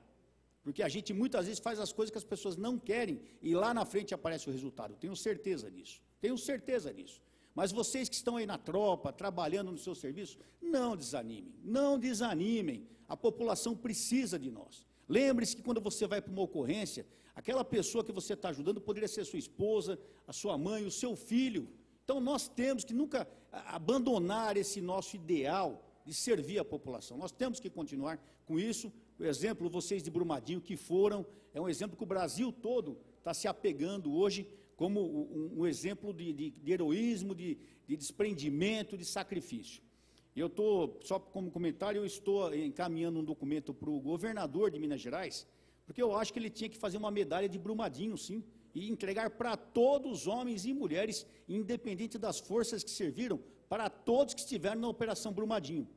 Porque a gente muitas vezes faz as coisas que as pessoas não querem e lá na frente aparece o resultado. tenho certeza disso. Tenho certeza disso. Mas vocês que estão aí na tropa, trabalhando no seu serviço, não desanimem, não desanimem. A população precisa de nós. Lembre-se que quando você vai para uma ocorrência, aquela pessoa que você está ajudando poderia ser sua esposa, a sua mãe, o seu filho. Então nós temos que nunca abandonar esse nosso ideal de servir a população. Nós temos que continuar com isso. O exemplo, vocês de Brumadinho que foram, é um exemplo que o Brasil todo está se apegando hoje como um, um exemplo de, de, de heroísmo, de, de, desprendimento, de sacrifício. Eu estou, só como comentário, eu estou encaminhando um documento para o governador de Minas Gerais, porque eu acho que ele tinha que fazer uma medalha de Brumadinho, sim, e entregar para todos os homens e mulheres, independente das forças que serviram, para todos que estiveram na Operação Brumadinho.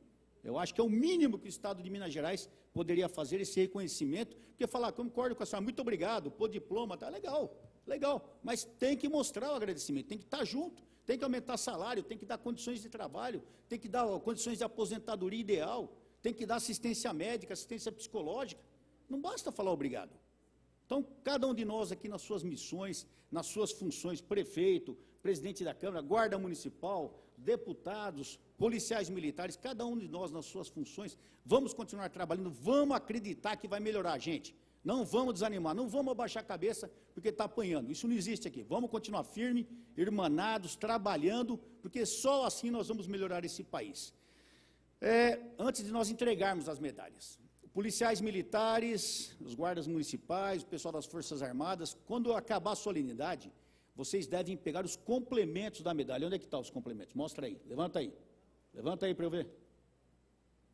Eu acho que é o mínimo que o Estado de Minas Gerais poderia fazer esse reconhecimento, porque falar, concordo com a senhora, muito obrigado, pô diploma, tá legal, legal, mas tem que mostrar o agradecimento, tem que estar junto, tem que aumentar salário, tem que dar condições de trabalho, tem que dar condições de aposentadoria ideal, tem que dar assistência médica, assistência psicológica. Não basta falar obrigado. Então, cada um de nós aqui nas suas missões, nas suas funções, prefeito, presidente da Câmara, guarda municipal, deputados, policiais militares, cada um de nós nas suas funções, vamos continuar trabalhando, vamos acreditar que vai melhorar, gente. Não vamos desanimar, não vamos abaixar a cabeça porque está apanhando. Isso não existe aqui. Vamos continuar firme, irmanados, trabalhando, porque só assim nós vamos melhorar esse país. É, antes de nós entregarmos as medalhas, policiais militares, os guardas municipais, o pessoal das Forças Armadas, quando acabar a solenidade, vocês devem pegar os complementos da medalha. Onde é que estão tá os complementos? Mostra aí, levanta aí. Levanta aí para eu ver.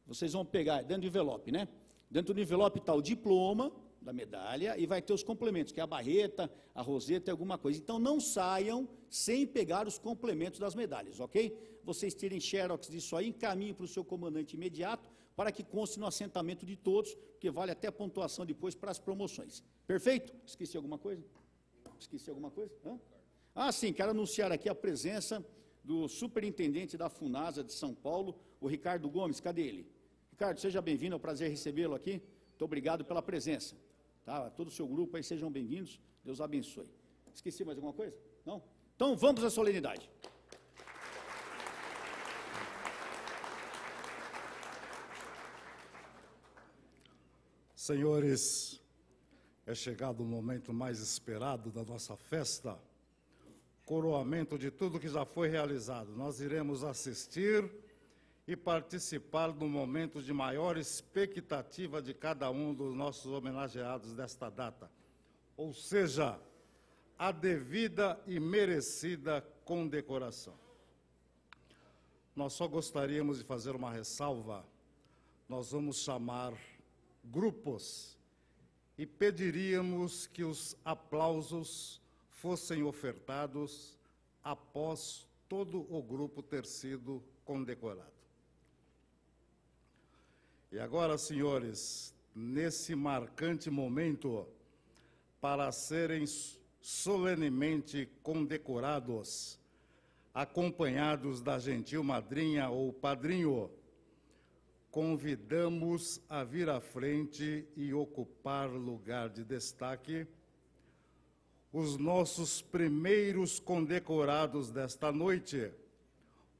Vocês vão pegar dentro do envelope, né? Dentro do envelope está o diploma da medalha e vai ter os complementos, que é a barreta, a roseta e alguma coisa. Então não saiam sem pegar os complementos das medalhas, ok? Vocês tirem xerox disso aí, encaminhem para o seu comandante imediato, para que conste no assentamento de todos, porque vale até a pontuação depois para as promoções. Perfeito? Esqueci alguma coisa? Esqueci alguma coisa? Hã? Ah, sim, quero anunciar aqui a presença do superintendente da FUNASA de São Paulo, o Ricardo Gomes. Cadê ele? Ricardo, seja bem-vindo, é um prazer recebê-lo aqui. Muito obrigado pela presença. Tá? Todo o seu grupo aí, sejam bem-vindos. Deus abençoe. Esqueci mais alguma coisa? Não? Então vamos à solenidade. Senhores, é chegado o momento mais esperado da nossa festa coroamento de tudo que já foi realizado. Nós iremos assistir e participar do momento de maior expectativa de cada um dos nossos homenageados desta data. Ou seja, a devida e merecida condecoração. Nós só gostaríamos de fazer uma ressalva. Nós vamos chamar grupos e pediríamos que os aplausos fossem ofertados após todo o grupo ter sido condecorado. E agora, senhores, nesse marcante momento, para serem solenemente condecorados, acompanhados da gentil madrinha ou padrinho, convidamos a vir à frente e ocupar lugar de destaque os nossos primeiros condecorados desta noite,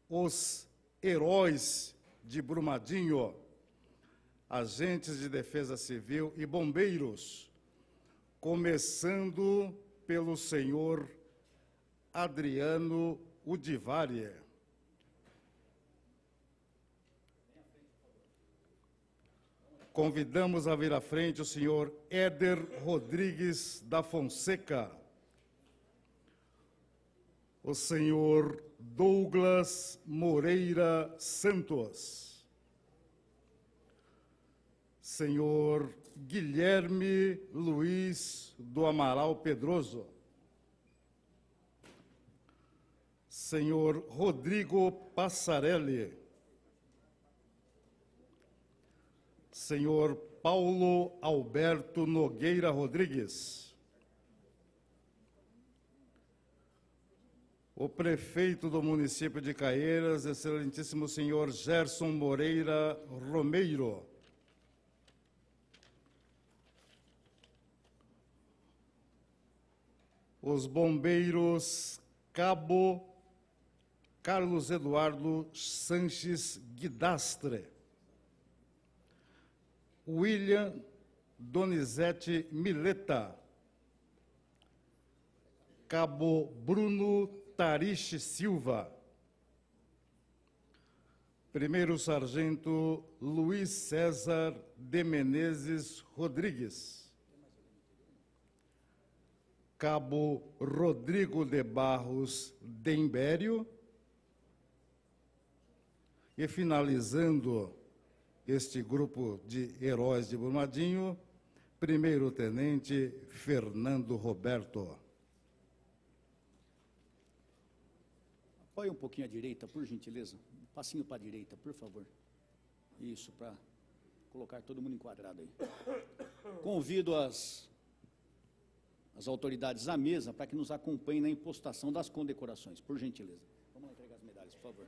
os heróis de Brumadinho, agentes de defesa civil e bombeiros, começando pelo senhor Adriano Udivari. Convidamos a vir à frente o senhor Éder Rodrigues da Fonseca, o senhor Douglas Moreira Santos, senhor Guilherme Luiz do Amaral Pedroso, senhor Rodrigo Passarelli, senhor Paulo Alberto Nogueira Rodrigues, o prefeito do município de Caeiras, excelentíssimo senhor Gerson Moreira Romeiro, os bombeiros Cabo Carlos Eduardo Sanches Guidastre, William Donizete Mileta, Cabo Bruno Tariche Silva, Primeiro Sargento Luiz César de Menezes Rodrigues. Cabo Rodrigo de Barros Dembério. E finalizando este grupo de heróis de Brumadinho, Primeiro Tenente Fernando Roberto. Apoie um pouquinho à direita, por gentileza. Um passinho para a direita, por favor. Isso, para colocar todo mundo enquadrado aí. Convido as, as autoridades à mesa para que nos acompanhem na impostação das condecorações, por gentileza. Vamos lá entregar as medalhas, por favor.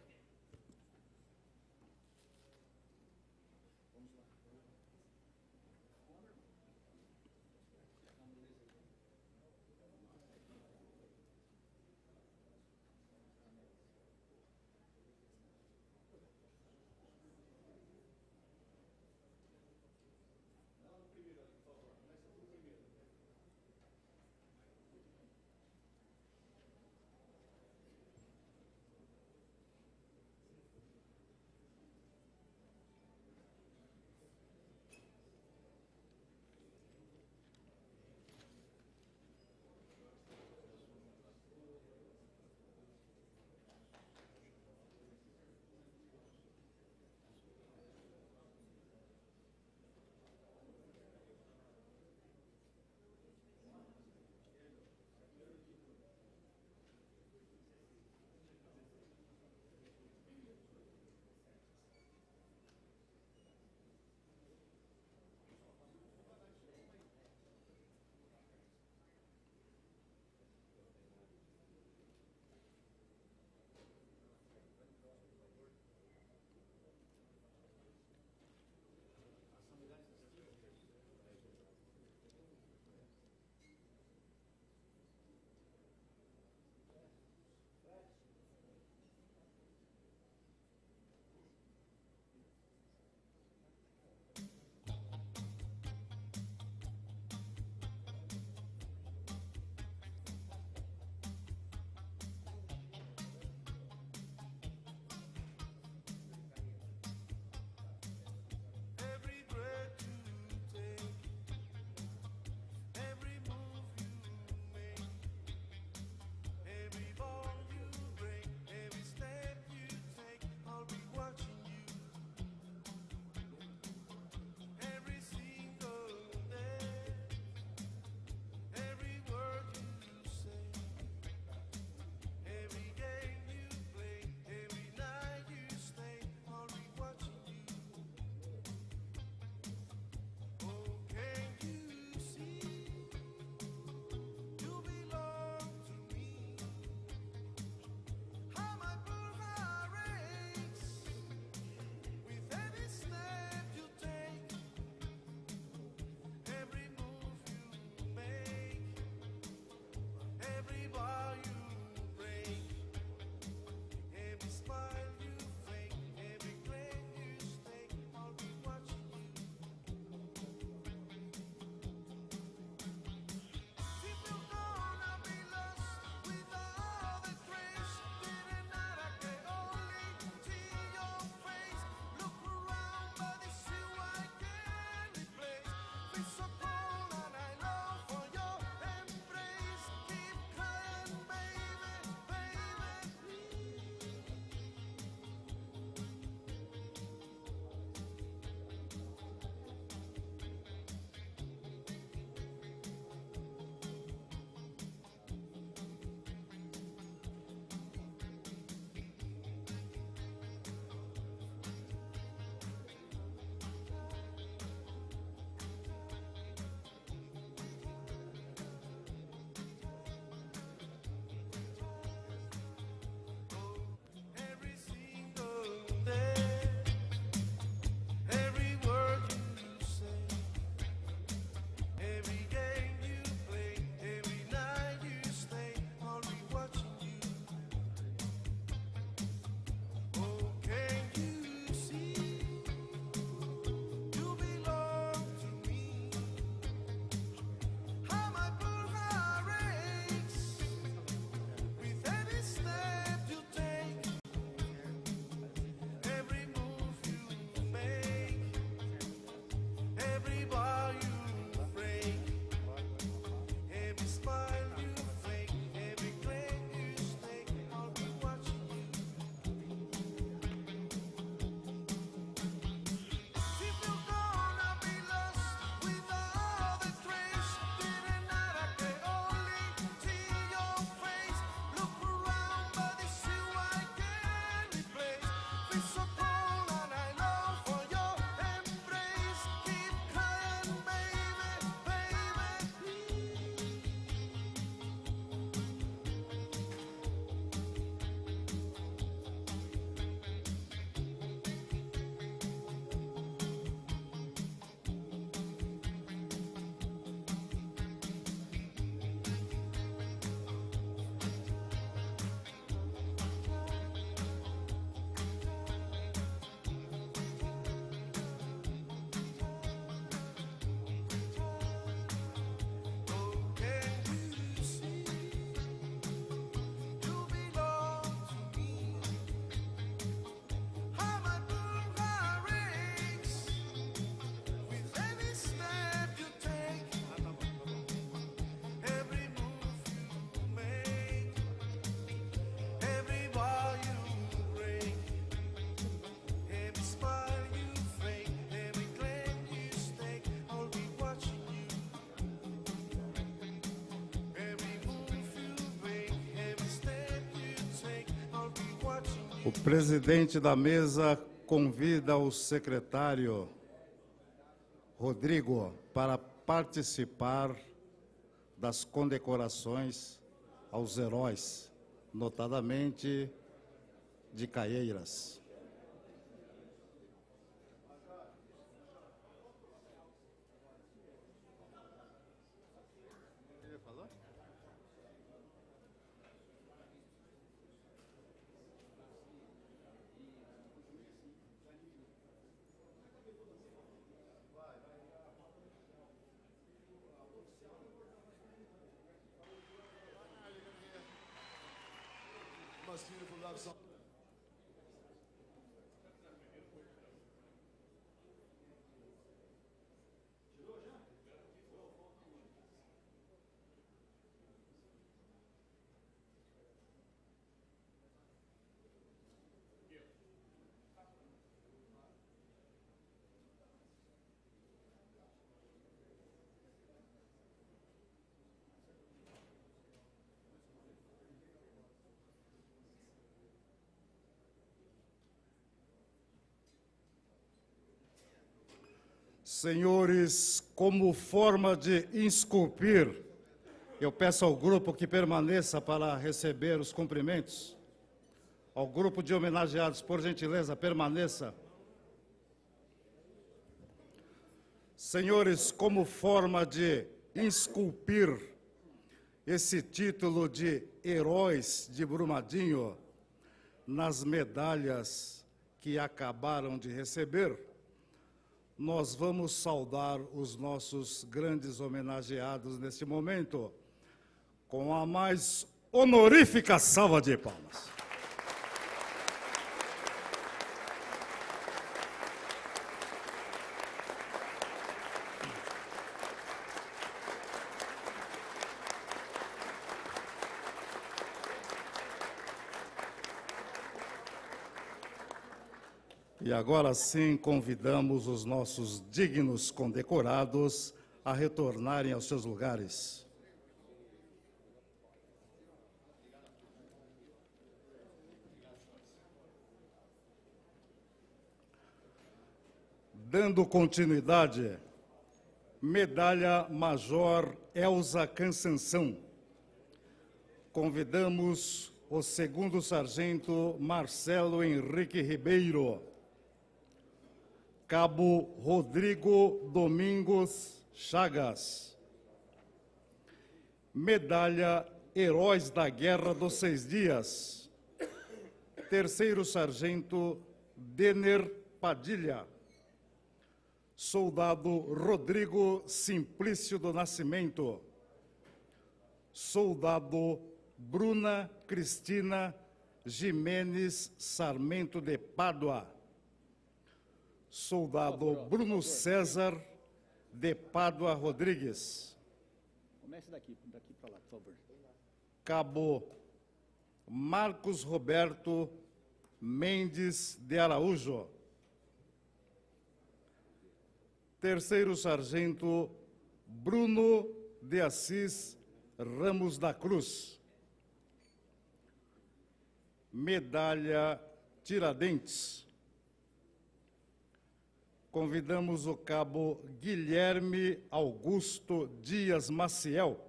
O presidente da mesa convida o secretário Rodrigo para participar das condecorações aos heróis, notadamente de Caieiras. Senhores, como forma de esculpir, eu peço ao grupo que permaneça para receber os cumprimentos. Ao grupo de homenageados, por gentileza, permaneça. Senhores, como forma de esculpir esse título de heróis de Brumadinho nas medalhas que acabaram de receber, nós vamos saudar os nossos grandes homenageados neste momento com a mais honorífica salva de palmas. E agora sim convidamos os nossos dignos condecorados a retornarem aos seus lugares. Dando continuidade, medalha Major Elza Cansanção. Convidamos o segundo sargento Marcelo Henrique Ribeiro. Cabo Rodrigo Domingos Chagas. Medalha Heróis da Guerra dos Seis Dias. Terceiro Sargento Denner Padilha. Soldado Rodrigo Simplício do Nascimento. Soldado Bruna Cristina Jimenez Sarmento de Pádua soldado Bruno César de Pádua Rodrigues. Comece daqui, daqui para lá, por favor. Cabo Marcos Roberto Mendes de Araújo. Terceiro Sargento Bruno de Assis Ramos da Cruz. Medalha Tiradentes convidamos o cabo Guilherme Augusto Dias Maciel,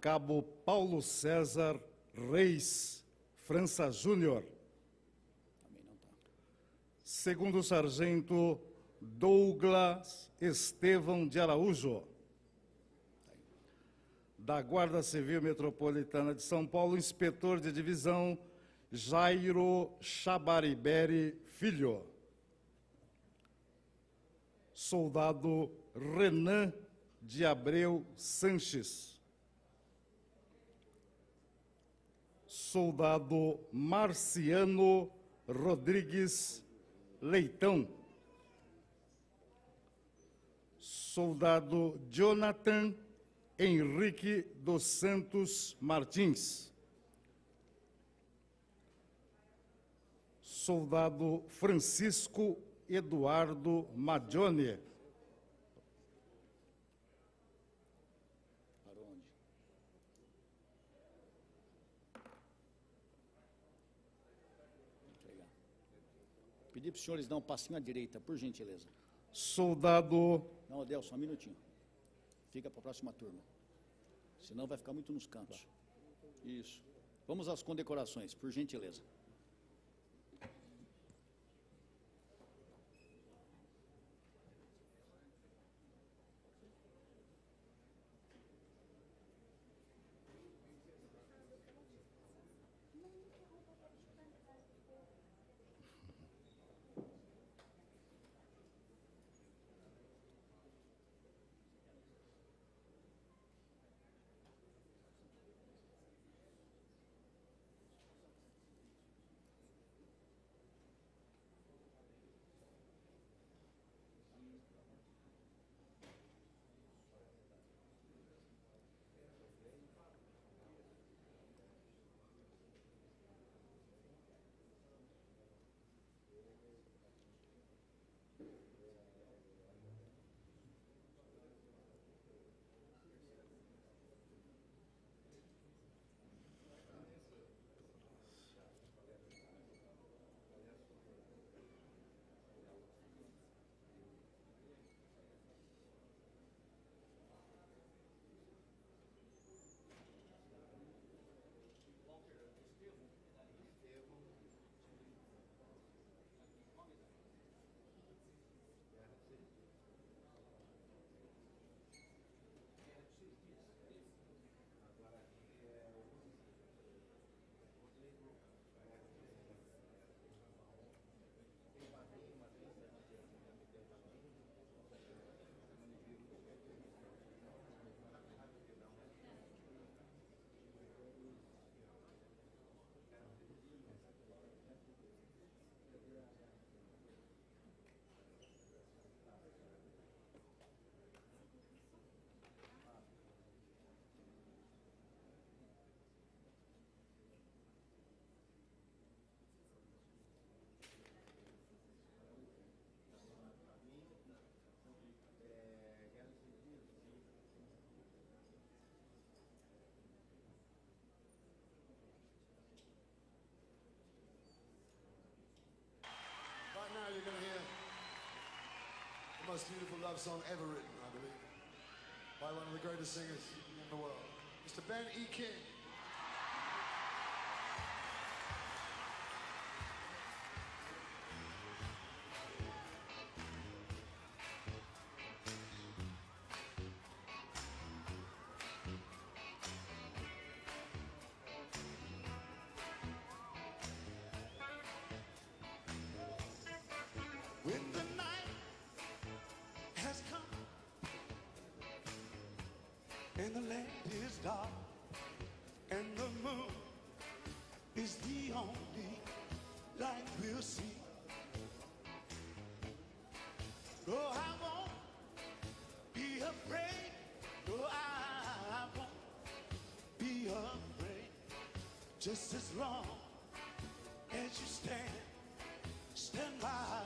cabo Paulo César Reis França Júnior, segundo sargento Douglas Estevão de Araújo, da Guarda Civil Metropolitana de São Paulo, inspetor de divisão Jairo Chabariberi Filho, soldado Renan de Abreu Sanches, soldado Marciano Rodrigues Leitão, soldado Jonathan Henrique dos Santos Martins, soldado Francisco Eduardo Magione. Pedir para os senhores dar um passinho à direita, por gentileza. Soldado. Não, Adel, só um minutinho. Fica para a próxima turma. Senão vai ficar muito nos cantos. Isso. Vamos às condecorações, por gentileza. most beautiful love song ever written, I believe, by one of the greatest singers in the world, Mr. Ben E. King. and the land is dark, and the moon is the only light we'll see. Oh, I won't be afraid. Oh, I won't be afraid. Just as long as you stand, stand by.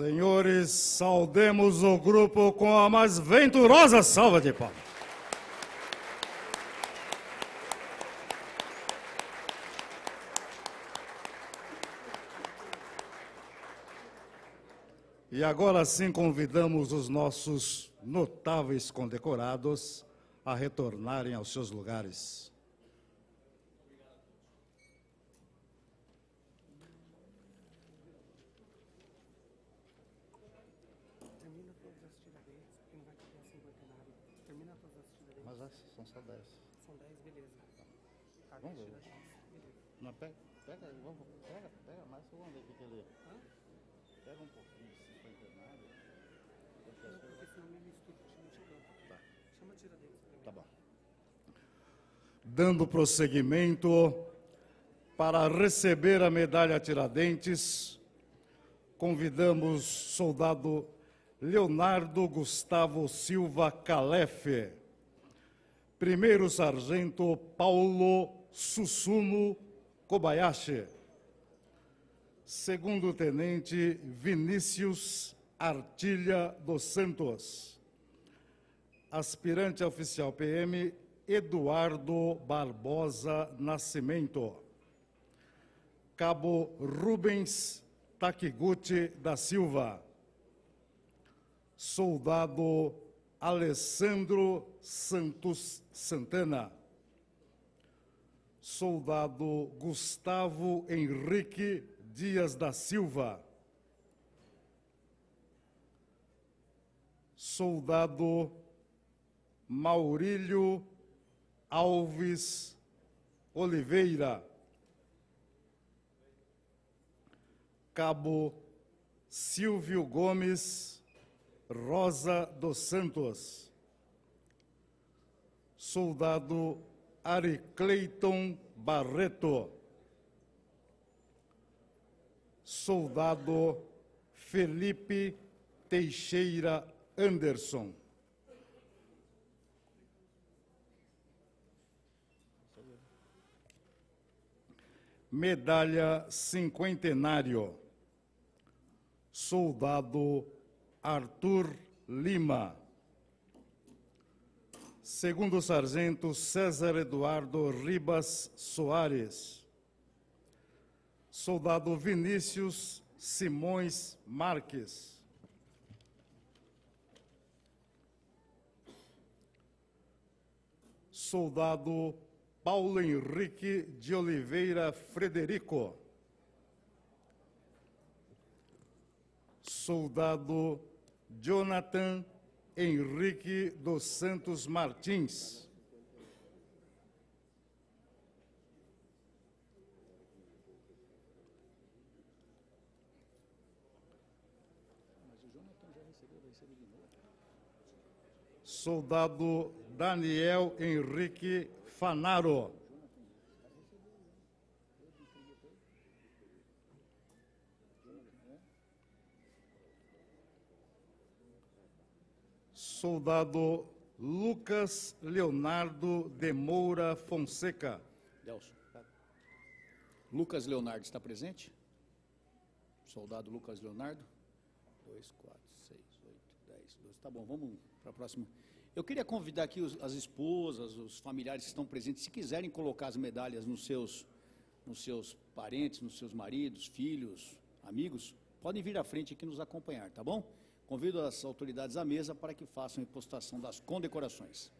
Senhores, saudemos o grupo com a mais venturosa salva de palmas. E agora sim convidamos os nossos notáveis condecorados a retornarem aos seus lugares. Termina todas as tiradentes, porque não vai ter o cinquentenário. Termina todas as tiradentes. Mas acho que são só 10. São 10, beleza. Tá, Vamos ver. tiradentes, beleza. Não, pega, pega, aí, vamos, pega, pega mais, vamos ver o que que ele... Pega um pouquinho de cinquentenário. Não, porque senão me mistura, chama tiradentes. Tá. Chama tiradentes primeiro. Tá bom. Dando prosseguimento para receber a medalha Tiradentes, convidamos soldado Leonardo Gustavo Silva Calefe, primeiro sargento Paulo Susumu Kobayashi, segundo tenente Vinícius Artilha dos Santos, aspirante oficial PM Eduardo Barbosa Nascimento, Cabo Rubens Takiguchi da Silva, soldado Alessandro Santos Santana, soldado Gustavo Henrique Dias da Silva, soldado Maurílio Alves Oliveira, Cabo Silvio Gomes Rosa dos Santos, soldado Ari Cleiton Barreto, soldado Felipe Teixeira Anderson. Medalha Cinquentenário, soldado Arthur Lima. Segundo Sargento César Eduardo Ribas Soares. Soldado Vinícius Simões Marques. Soldado Paulo Henrique de Oliveira Frederico. Soldado Jonathan Henrique dos Santos Martins. Soldado Daniel Henrique Fanaro. Soldado Lucas Leonardo de Moura Fonseca. Lucas Leonardo está presente? Soldado Lucas Leonardo. 2, 4, 6, 8, 10, 12. Tá bom, vamos para a próxima. Eu queria convidar aqui os- as esposas, os familiares que estão presentes, se quiserem colocar as medalhas nos seus, nos seus parentes, nos seus maridos, filhos, amigos, podem vir à frente aqui nos acompanhar, tá bom? Convido as autoridades à mesa para que façam a impostação das condecorações.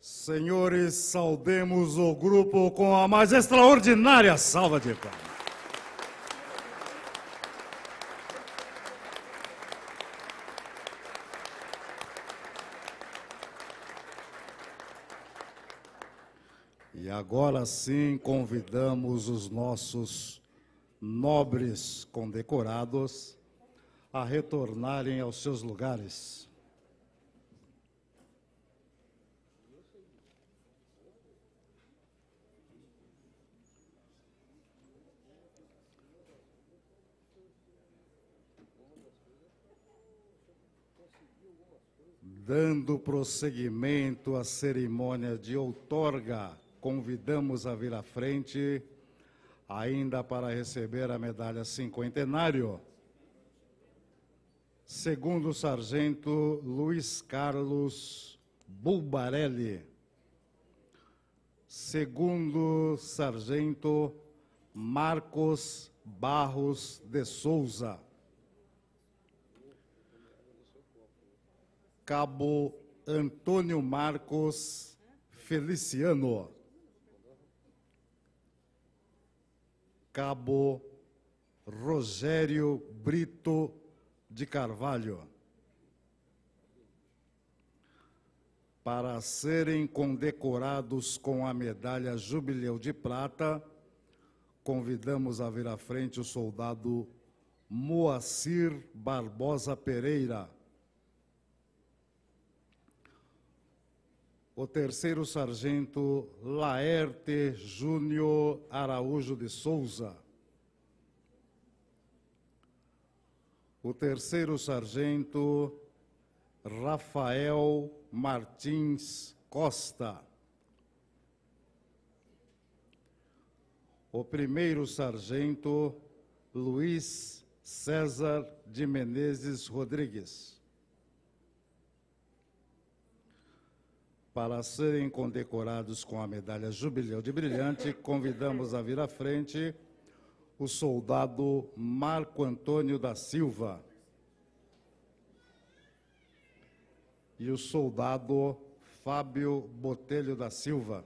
Senhores, saudemos o grupo com a mais extraordinária salva de palmas. E agora sim convidamos os nossos nobres condecorados a retornarem aos seus lugares. Dando prosseguimento à cerimônia de outorga, convidamos a vir à frente, ainda para receber a medalha cinquentenário. Segundo Sargento Luiz Carlos Bulbarelli. Segundo Sargento Marcos Barros de Souza. Cabo Antônio Marcos Feliciano. Cabo Rogério Brito de Carvalho. Para serem condecorados com a medalha Jubileu de Prata, convidamos a vir à frente o soldado Moacir Barbosa Pereira. O terceiro sargento Laerte Júnior Araújo de Souza, o terceiro sargento Rafael Martins Costa, o primeiro sargento Luiz César de Menezes Rodrigues. Para serem condecorados com a medalha Jubileu de Brilhante, convidamos a vir à frente o soldado Marco Antônio da Silva e o soldado Fábio Botelho da Silva.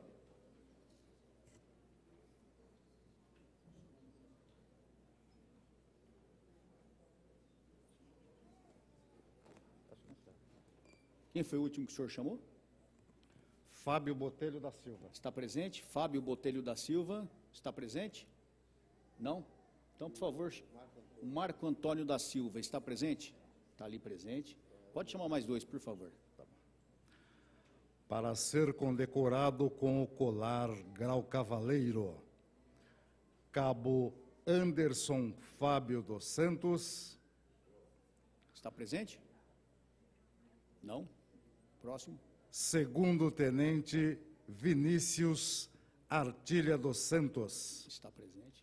Quem foi o último que o senhor chamou? Fábio Botelho da Silva. Está presente? Fábio Botelho da Silva, está presente? Não? Então, por favor, Marco Antônio da Silva está presente? Está ali presente. Pode chamar mais dois, por favor. Para ser condecorado com o colar Grau Cavaleiro, Cabo Anderson Fábio dos Santos. Está presente? Não? Próximo. Segundo Tenente Vinícius Artilha dos Santos. Está presente.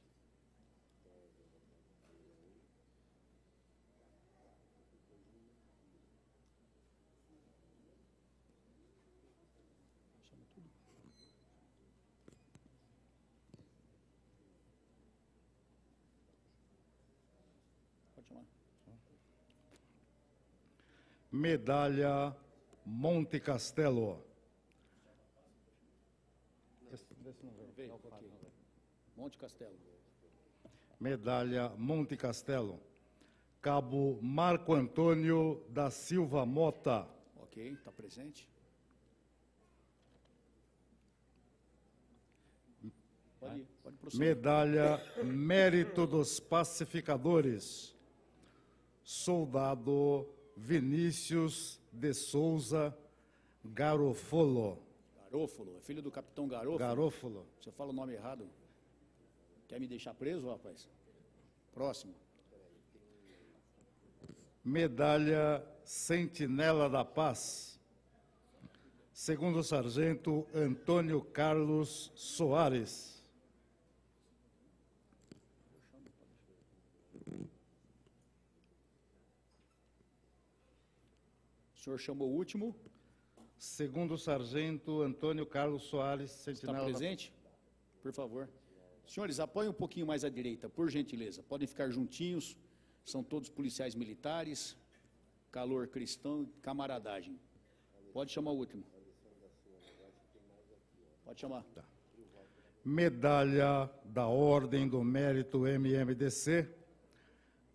Medalha Monte Castelo. Monte Castelo. Medalha Monte Castelo. Cabo Marco Antônio da Silva Mota. Ok, está presente. Pode pode. Medalha Mérito dos Pacificadores. Soldado Vinícius de Souza Garofolo. Garófalo, é filho do capitão Garófalo. Garófalo. Você fala o nome errado. Quer me deixar preso, rapaz? Próximo. Medalha Sentinela da Paz. Segundo Sargento Antônio Carlos Soares. Senhor chamou o último. Segundo Sargento Antônio Carlos Soares, Está Sentinela presente? Por favor. Senhores, apoiem um pouquinho mais à direita, por gentileza. Podem ficar juntinhos. São todos policiais militares. Calor cristão e camaradagem. Pode chamar o último. Pode chamar. Medalha da Ordem do Mérito MMDC,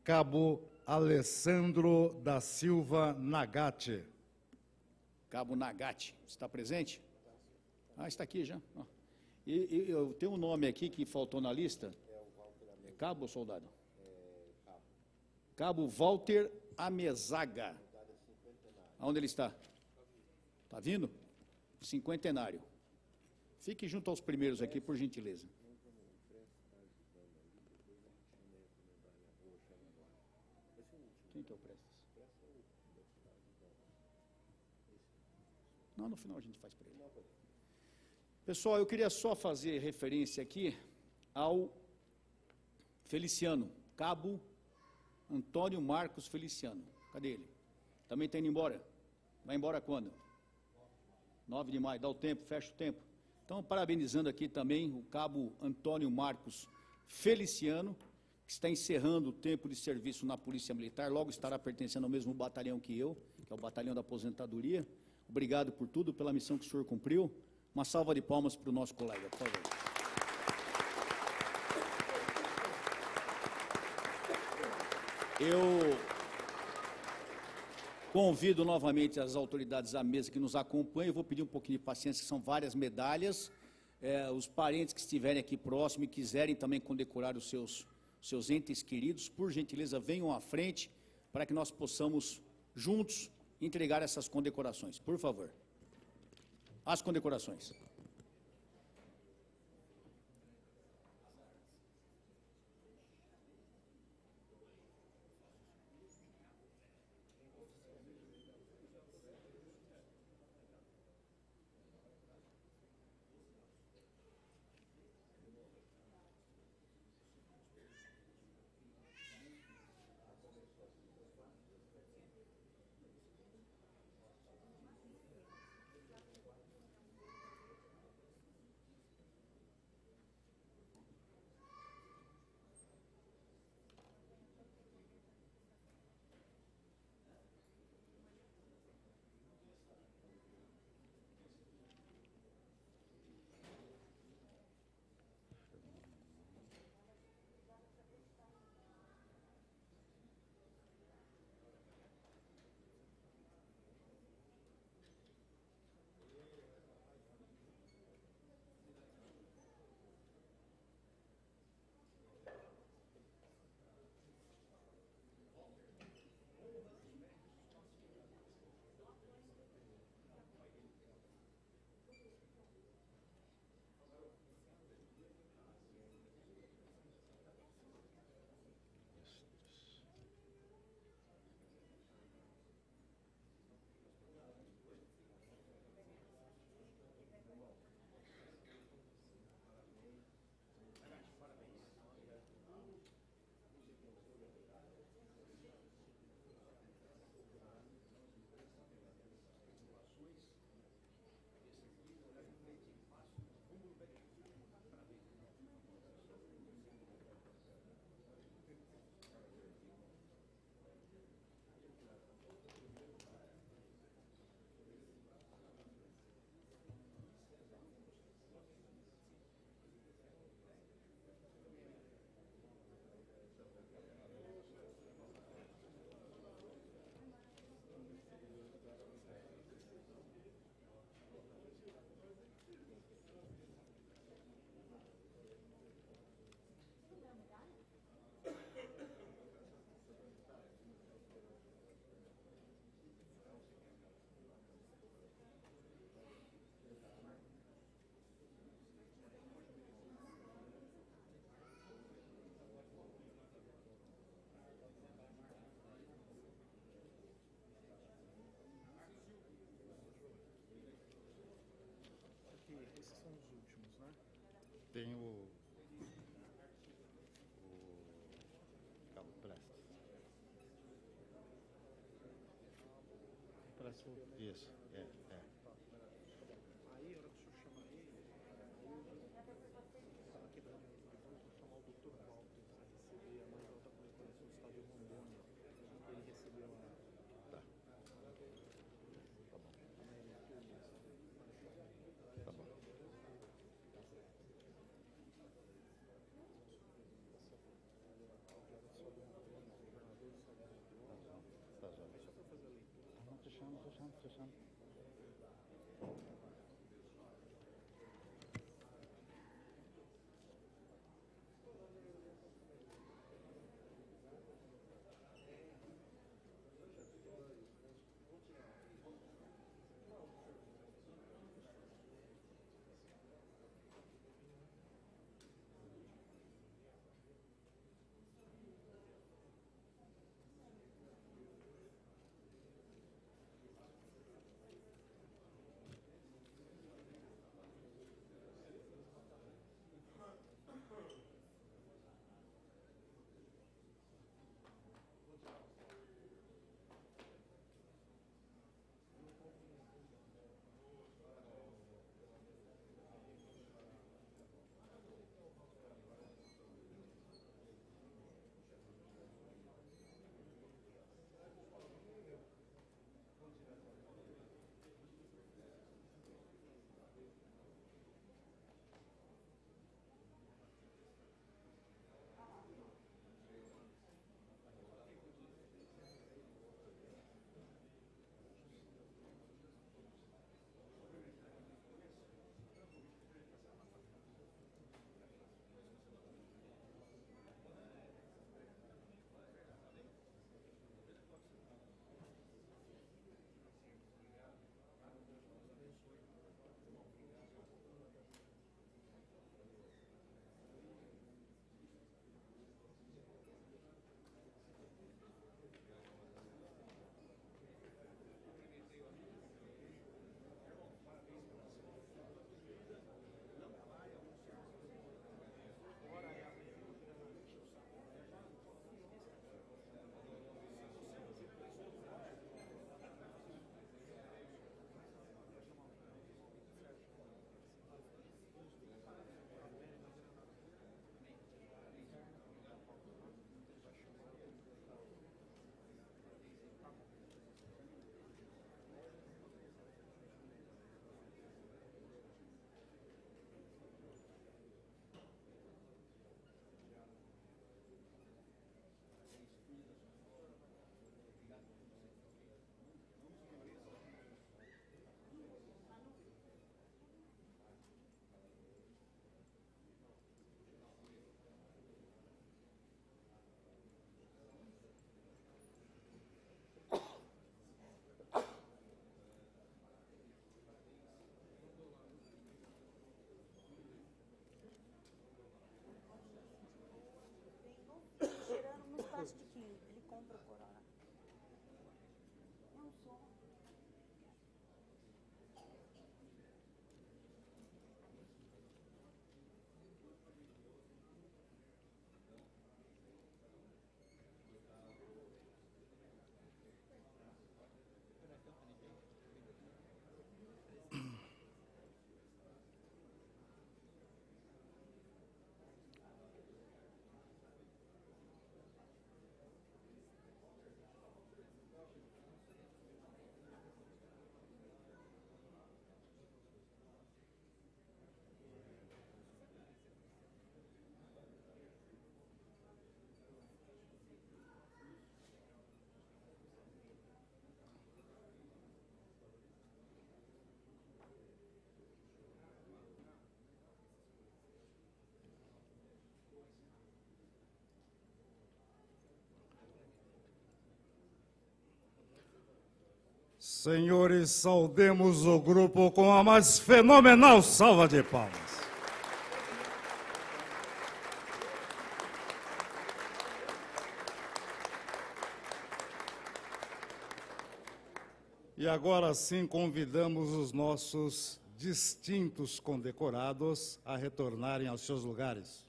Cabo Alessandro da Silva Nagati. Cabo Nagati, está presente? Ah, está aqui já. E, e eu tenho um nome aqui que faltou na lista. É Cabo soldado? Cabo Walter Amezaga. Aonde ele está? Está vindo? Cinquentenário. Fique junto aos primeiros aqui, por gentileza. Quem que é o Prestes? Não, no final a gente faz para ele. Pessoal, eu queria só fazer referência aqui ao Feliciano, Cabo Antônio Marcos Feliciano. Cadê ele? Também está indo embora? Vai embora quando? 9 de maio, dá o tempo, fecha o tempo. Então, parabenizando aqui também o cabo Antônio Marcos Feliciano, que está encerrando o tempo de serviço na Polícia Militar, logo estará pertencendo ao mesmo batalhão que eu, que é o Batalhão da Aposentadoria. Obrigado por tudo, pela missão que o senhor cumpriu. Uma salva de palmas para o nosso colega, por favor. Eu convido novamente as autoridades à mesa que nos acompanham. Eu vou pedir um pouquinho de paciência, que são várias medalhas. É, os parentes que estiverem aqui próximo e quiserem também condecorar os seus, seus entes queridos, por gentileza, venham à frente para que nós possamos, juntos, entregar essas condecorações. Por favor. As condecorações. Tem 就是。Senhores, saudemos o grupo com a mais fenomenal salva de palmas. E agora sim convidamos os nossos distintos condecorados a retornarem aos seus lugares.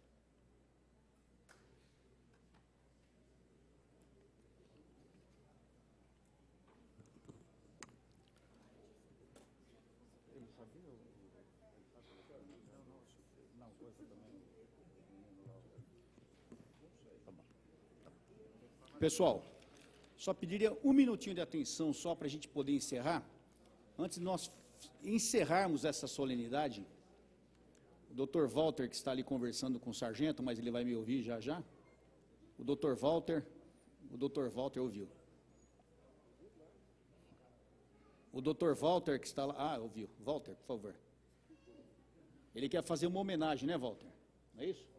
Pessoal, só pediria um minutinho de atenção só para a gente poder encerrar. Antes de nós encerrarmos essa solenidade, o doutor Walter, que está ali conversando com o sargento, mas ele vai me ouvir já já. O doutor Walter, o doutor Walter ouviu. O doutor Walter, que está lá. Ah, ouviu. Walter, por favor. Ele quer fazer uma homenagem, né, Walter? Não é isso?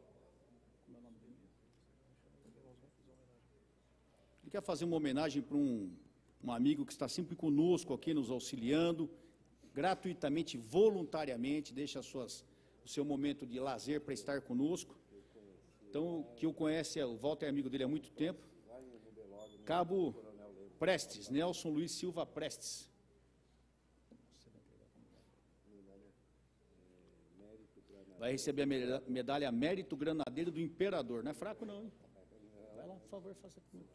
Ele quer fazer uma homenagem para um, um amigo que está sempre conosco aqui, nos auxiliando, gratuitamente, voluntariamente, deixa suas, o seu momento de lazer para estar conosco. Então, que o conhece, o Walter é amigo dele há muito tempo. Cabo Prestes, Nelson Luiz Silva Prestes. Vai receber a meda- medalha Mérito Granadeiro do Imperador. Não é fraco, não, hein? Vai lá, por favor, faça comigo.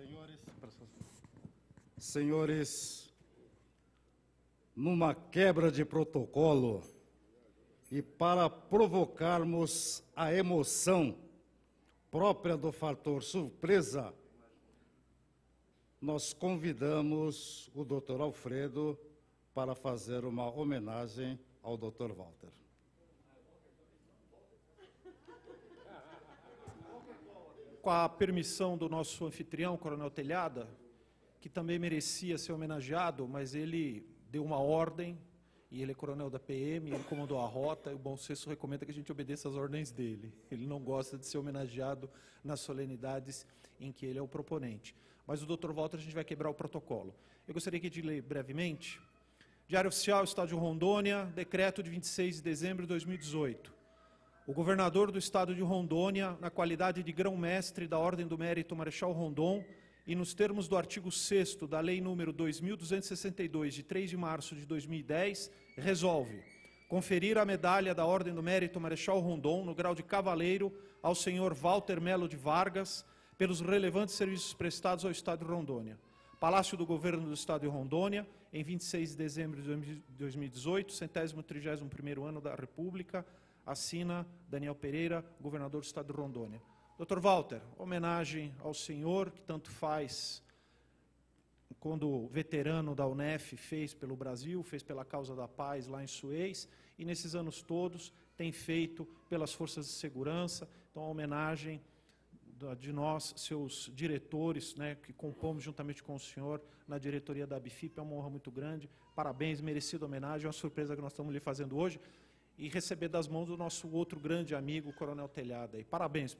Senhores, senhores, numa quebra de protocolo e para provocarmos a emoção própria do fator surpresa, nós convidamos o Dr. Alfredo para fazer uma homenagem ao Dr. Walter. Com a permissão do nosso anfitrião, Coronel Telhada, que também merecia ser homenageado, mas ele deu uma ordem, e ele é coronel da PM, ele comandou a rota, e o bom senso recomenda que a gente obedeça às ordens dele. Ele não gosta de ser homenageado nas solenidades em que ele é o proponente. Mas o Dr. Walter a gente vai quebrar o protocolo. Eu gostaria de ler brevemente. Diário Oficial, Estado de Rondônia, decreto de 26 de dezembro de 2018. O governador do estado de Rondônia, na qualidade de grão-mestre da Ordem do Mérito Marechal Rondon, e nos termos do artigo 6 da Lei número 2262, de 3 de março de 2010, resolve conferir a medalha da Ordem do Mérito Marechal Rondon, no grau de cavaleiro, ao senhor Walter Melo de Vargas, pelos relevantes serviços prestados ao estado de Rondônia. Palácio do Governo do Estado de Rondônia, em 26 de dezembro de 2018, centésimo trigésimo primeiro ano da República, assina Daniel Pereira, governador do Estado de Rondônia. Dr. Walter, homenagem ao senhor que tanto faz quando veterano da UNEF fez pelo Brasil, fez pela causa da paz lá em Suez, e nesses anos todos tem feito pelas forças de segurança. Então, a homenagem de nós, seus diretores, né, que compomos juntamente com o senhor na diretoria da Abifip, é uma honra muito grande. Parabéns, merecida homenagem, é uma surpresa que nós estamos lhe fazendo hoje. E receber das mãos do nosso outro grande amigo, Coronel Telhada. aí. Parabéns.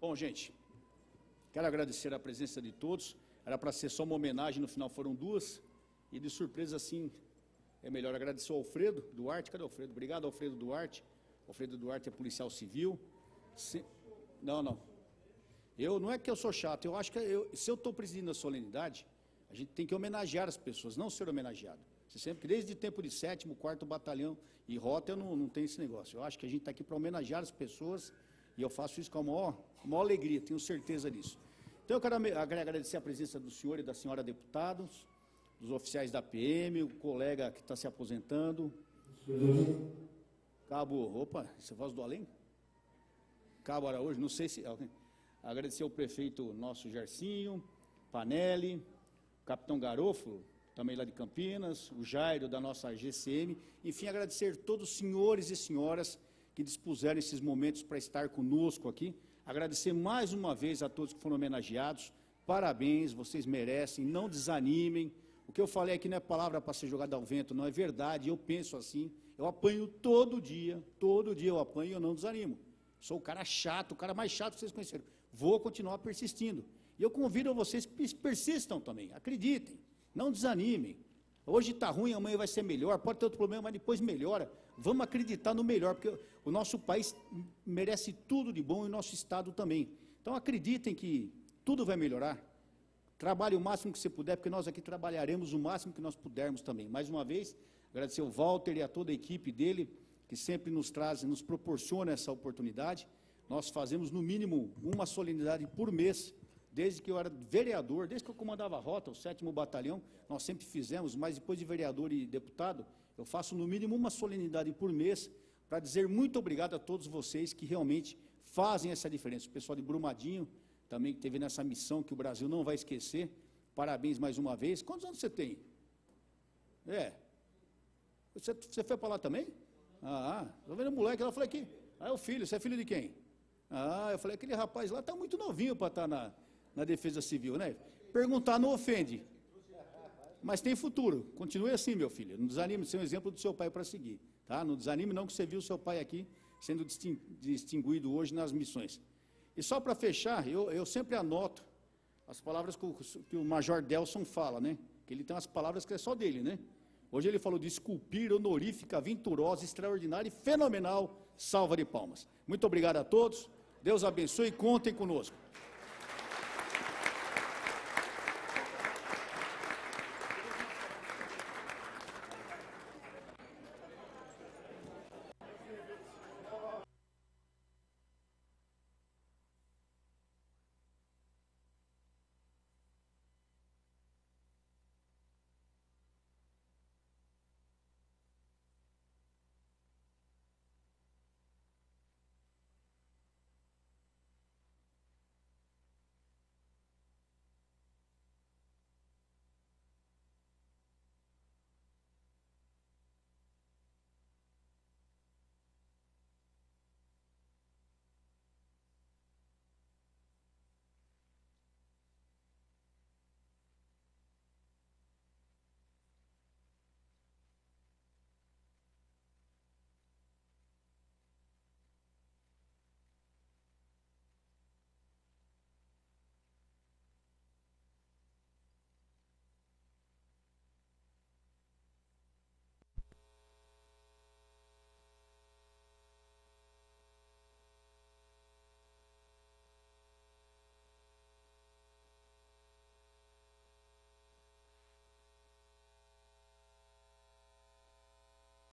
Bom, gente, quero agradecer a presença de todos. Era para ser só uma homenagem, no final foram duas. E de surpresa, assim, é melhor agradecer ao Alfredo Duarte. Cadê o Alfredo? Obrigado, Alfredo Duarte. Alfredo Duarte é policial civil. Se- Não, não. Eu não é que eu sou chato, eu acho que eu- se eu estou presidindo a solenidade, a gente tem que homenagear as pessoas, não ser homenageado. Você sempre, desde o tempo de sétimo, quarto batalhão e rota, eu não, não tenho esse negócio. Eu acho que a gente está aqui para homenagear as pessoas e eu faço isso com a maior, maior alegria, tenho certeza disso. Então eu quero agradecer a presença do senhor e da senhora deputados, dos oficiais da PM, o colega que está se aposentando. Cabo, opa, você voz do além? Cabo Araújo, não sei se. Agradecer ao prefeito nosso Gercinho, Panelli, capitão Garofalo, também lá de Campinas, o Jairo da nossa GCM, enfim, agradecer todos os senhores e senhoras que dispuseram esses momentos para estar conosco aqui. Agradecer mais uma vez a todos que foram homenageados. Parabéns, vocês merecem, não desanimem. O que eu falei aqui não é palavra para ser jogada ao vento, não é verdade, eu penso assim. Eu apanho todo dia, todo dia eu apanho e eu não desanimo. Sou o cara chato, o cara mais chato que vocês conheceram. Vou continuar persistindo. E eu convido vocês que persistam também, acreditem, não desanimem. Hoje está ruim, amanhã vai ser melhor, pode ter outro problema, mas depois melhora. Vamos acreditar no melhor, porque o nosso país merece tudo de bom e o nosso Estado também. Então acreditem que tudo vai melhorar. Trabalhe o máximo que você puder, porque nós aqui trabalharemos o máximo que nós pudermos também. Mais uma vez, agradecer ao Walter e a toda a equipe dele, que sempre nos traz, nos proporciona essa oportunidade. Nós fazemos, no mínimo, uma solenidade por mês, desde que eu era vereador, desde que eu comandava a rota, o sétimo batalhão, nós sempre fizemos, mas depois de vereador e deputado, eu faço no mínimo uma solenidade por mês, para dizer muito obrigado a todos vocês que realmente fazem essa diferença. O pessoal de Brumadinho, também que teve nessa missão que o Brasil não vai esquecer. Parabéns mais uma vez. Quantos anos você tem? É. Você, você foi para lá também? Ah, estou vendo o moleque lá, falei aqui. Ah, é o filho, você é filho de quem? Ah, eu falei, aquele rapaz lá está muito novinho para estar na, na defesa civil, né? Perguntar não ofende. Mas tem futuro. Continue assim, meu filho. Não desanime, ser um exemplo do seu pai para seguir. Tá? Não desanime não que você viu seu pai aqui sendo distin- distinguido hoje nas missões. E só para fechar, eu, eu sempre anoto as palavras que o, que o Major Delson fala, né? Que ele tem umas palavras que é só dele, né? Hoje ele falou de esculpir, honorífica, aventurosa, extraordinária e fenomenal salva de palmas. Muito obrigado a todos. Deus abençoe e contem conosco.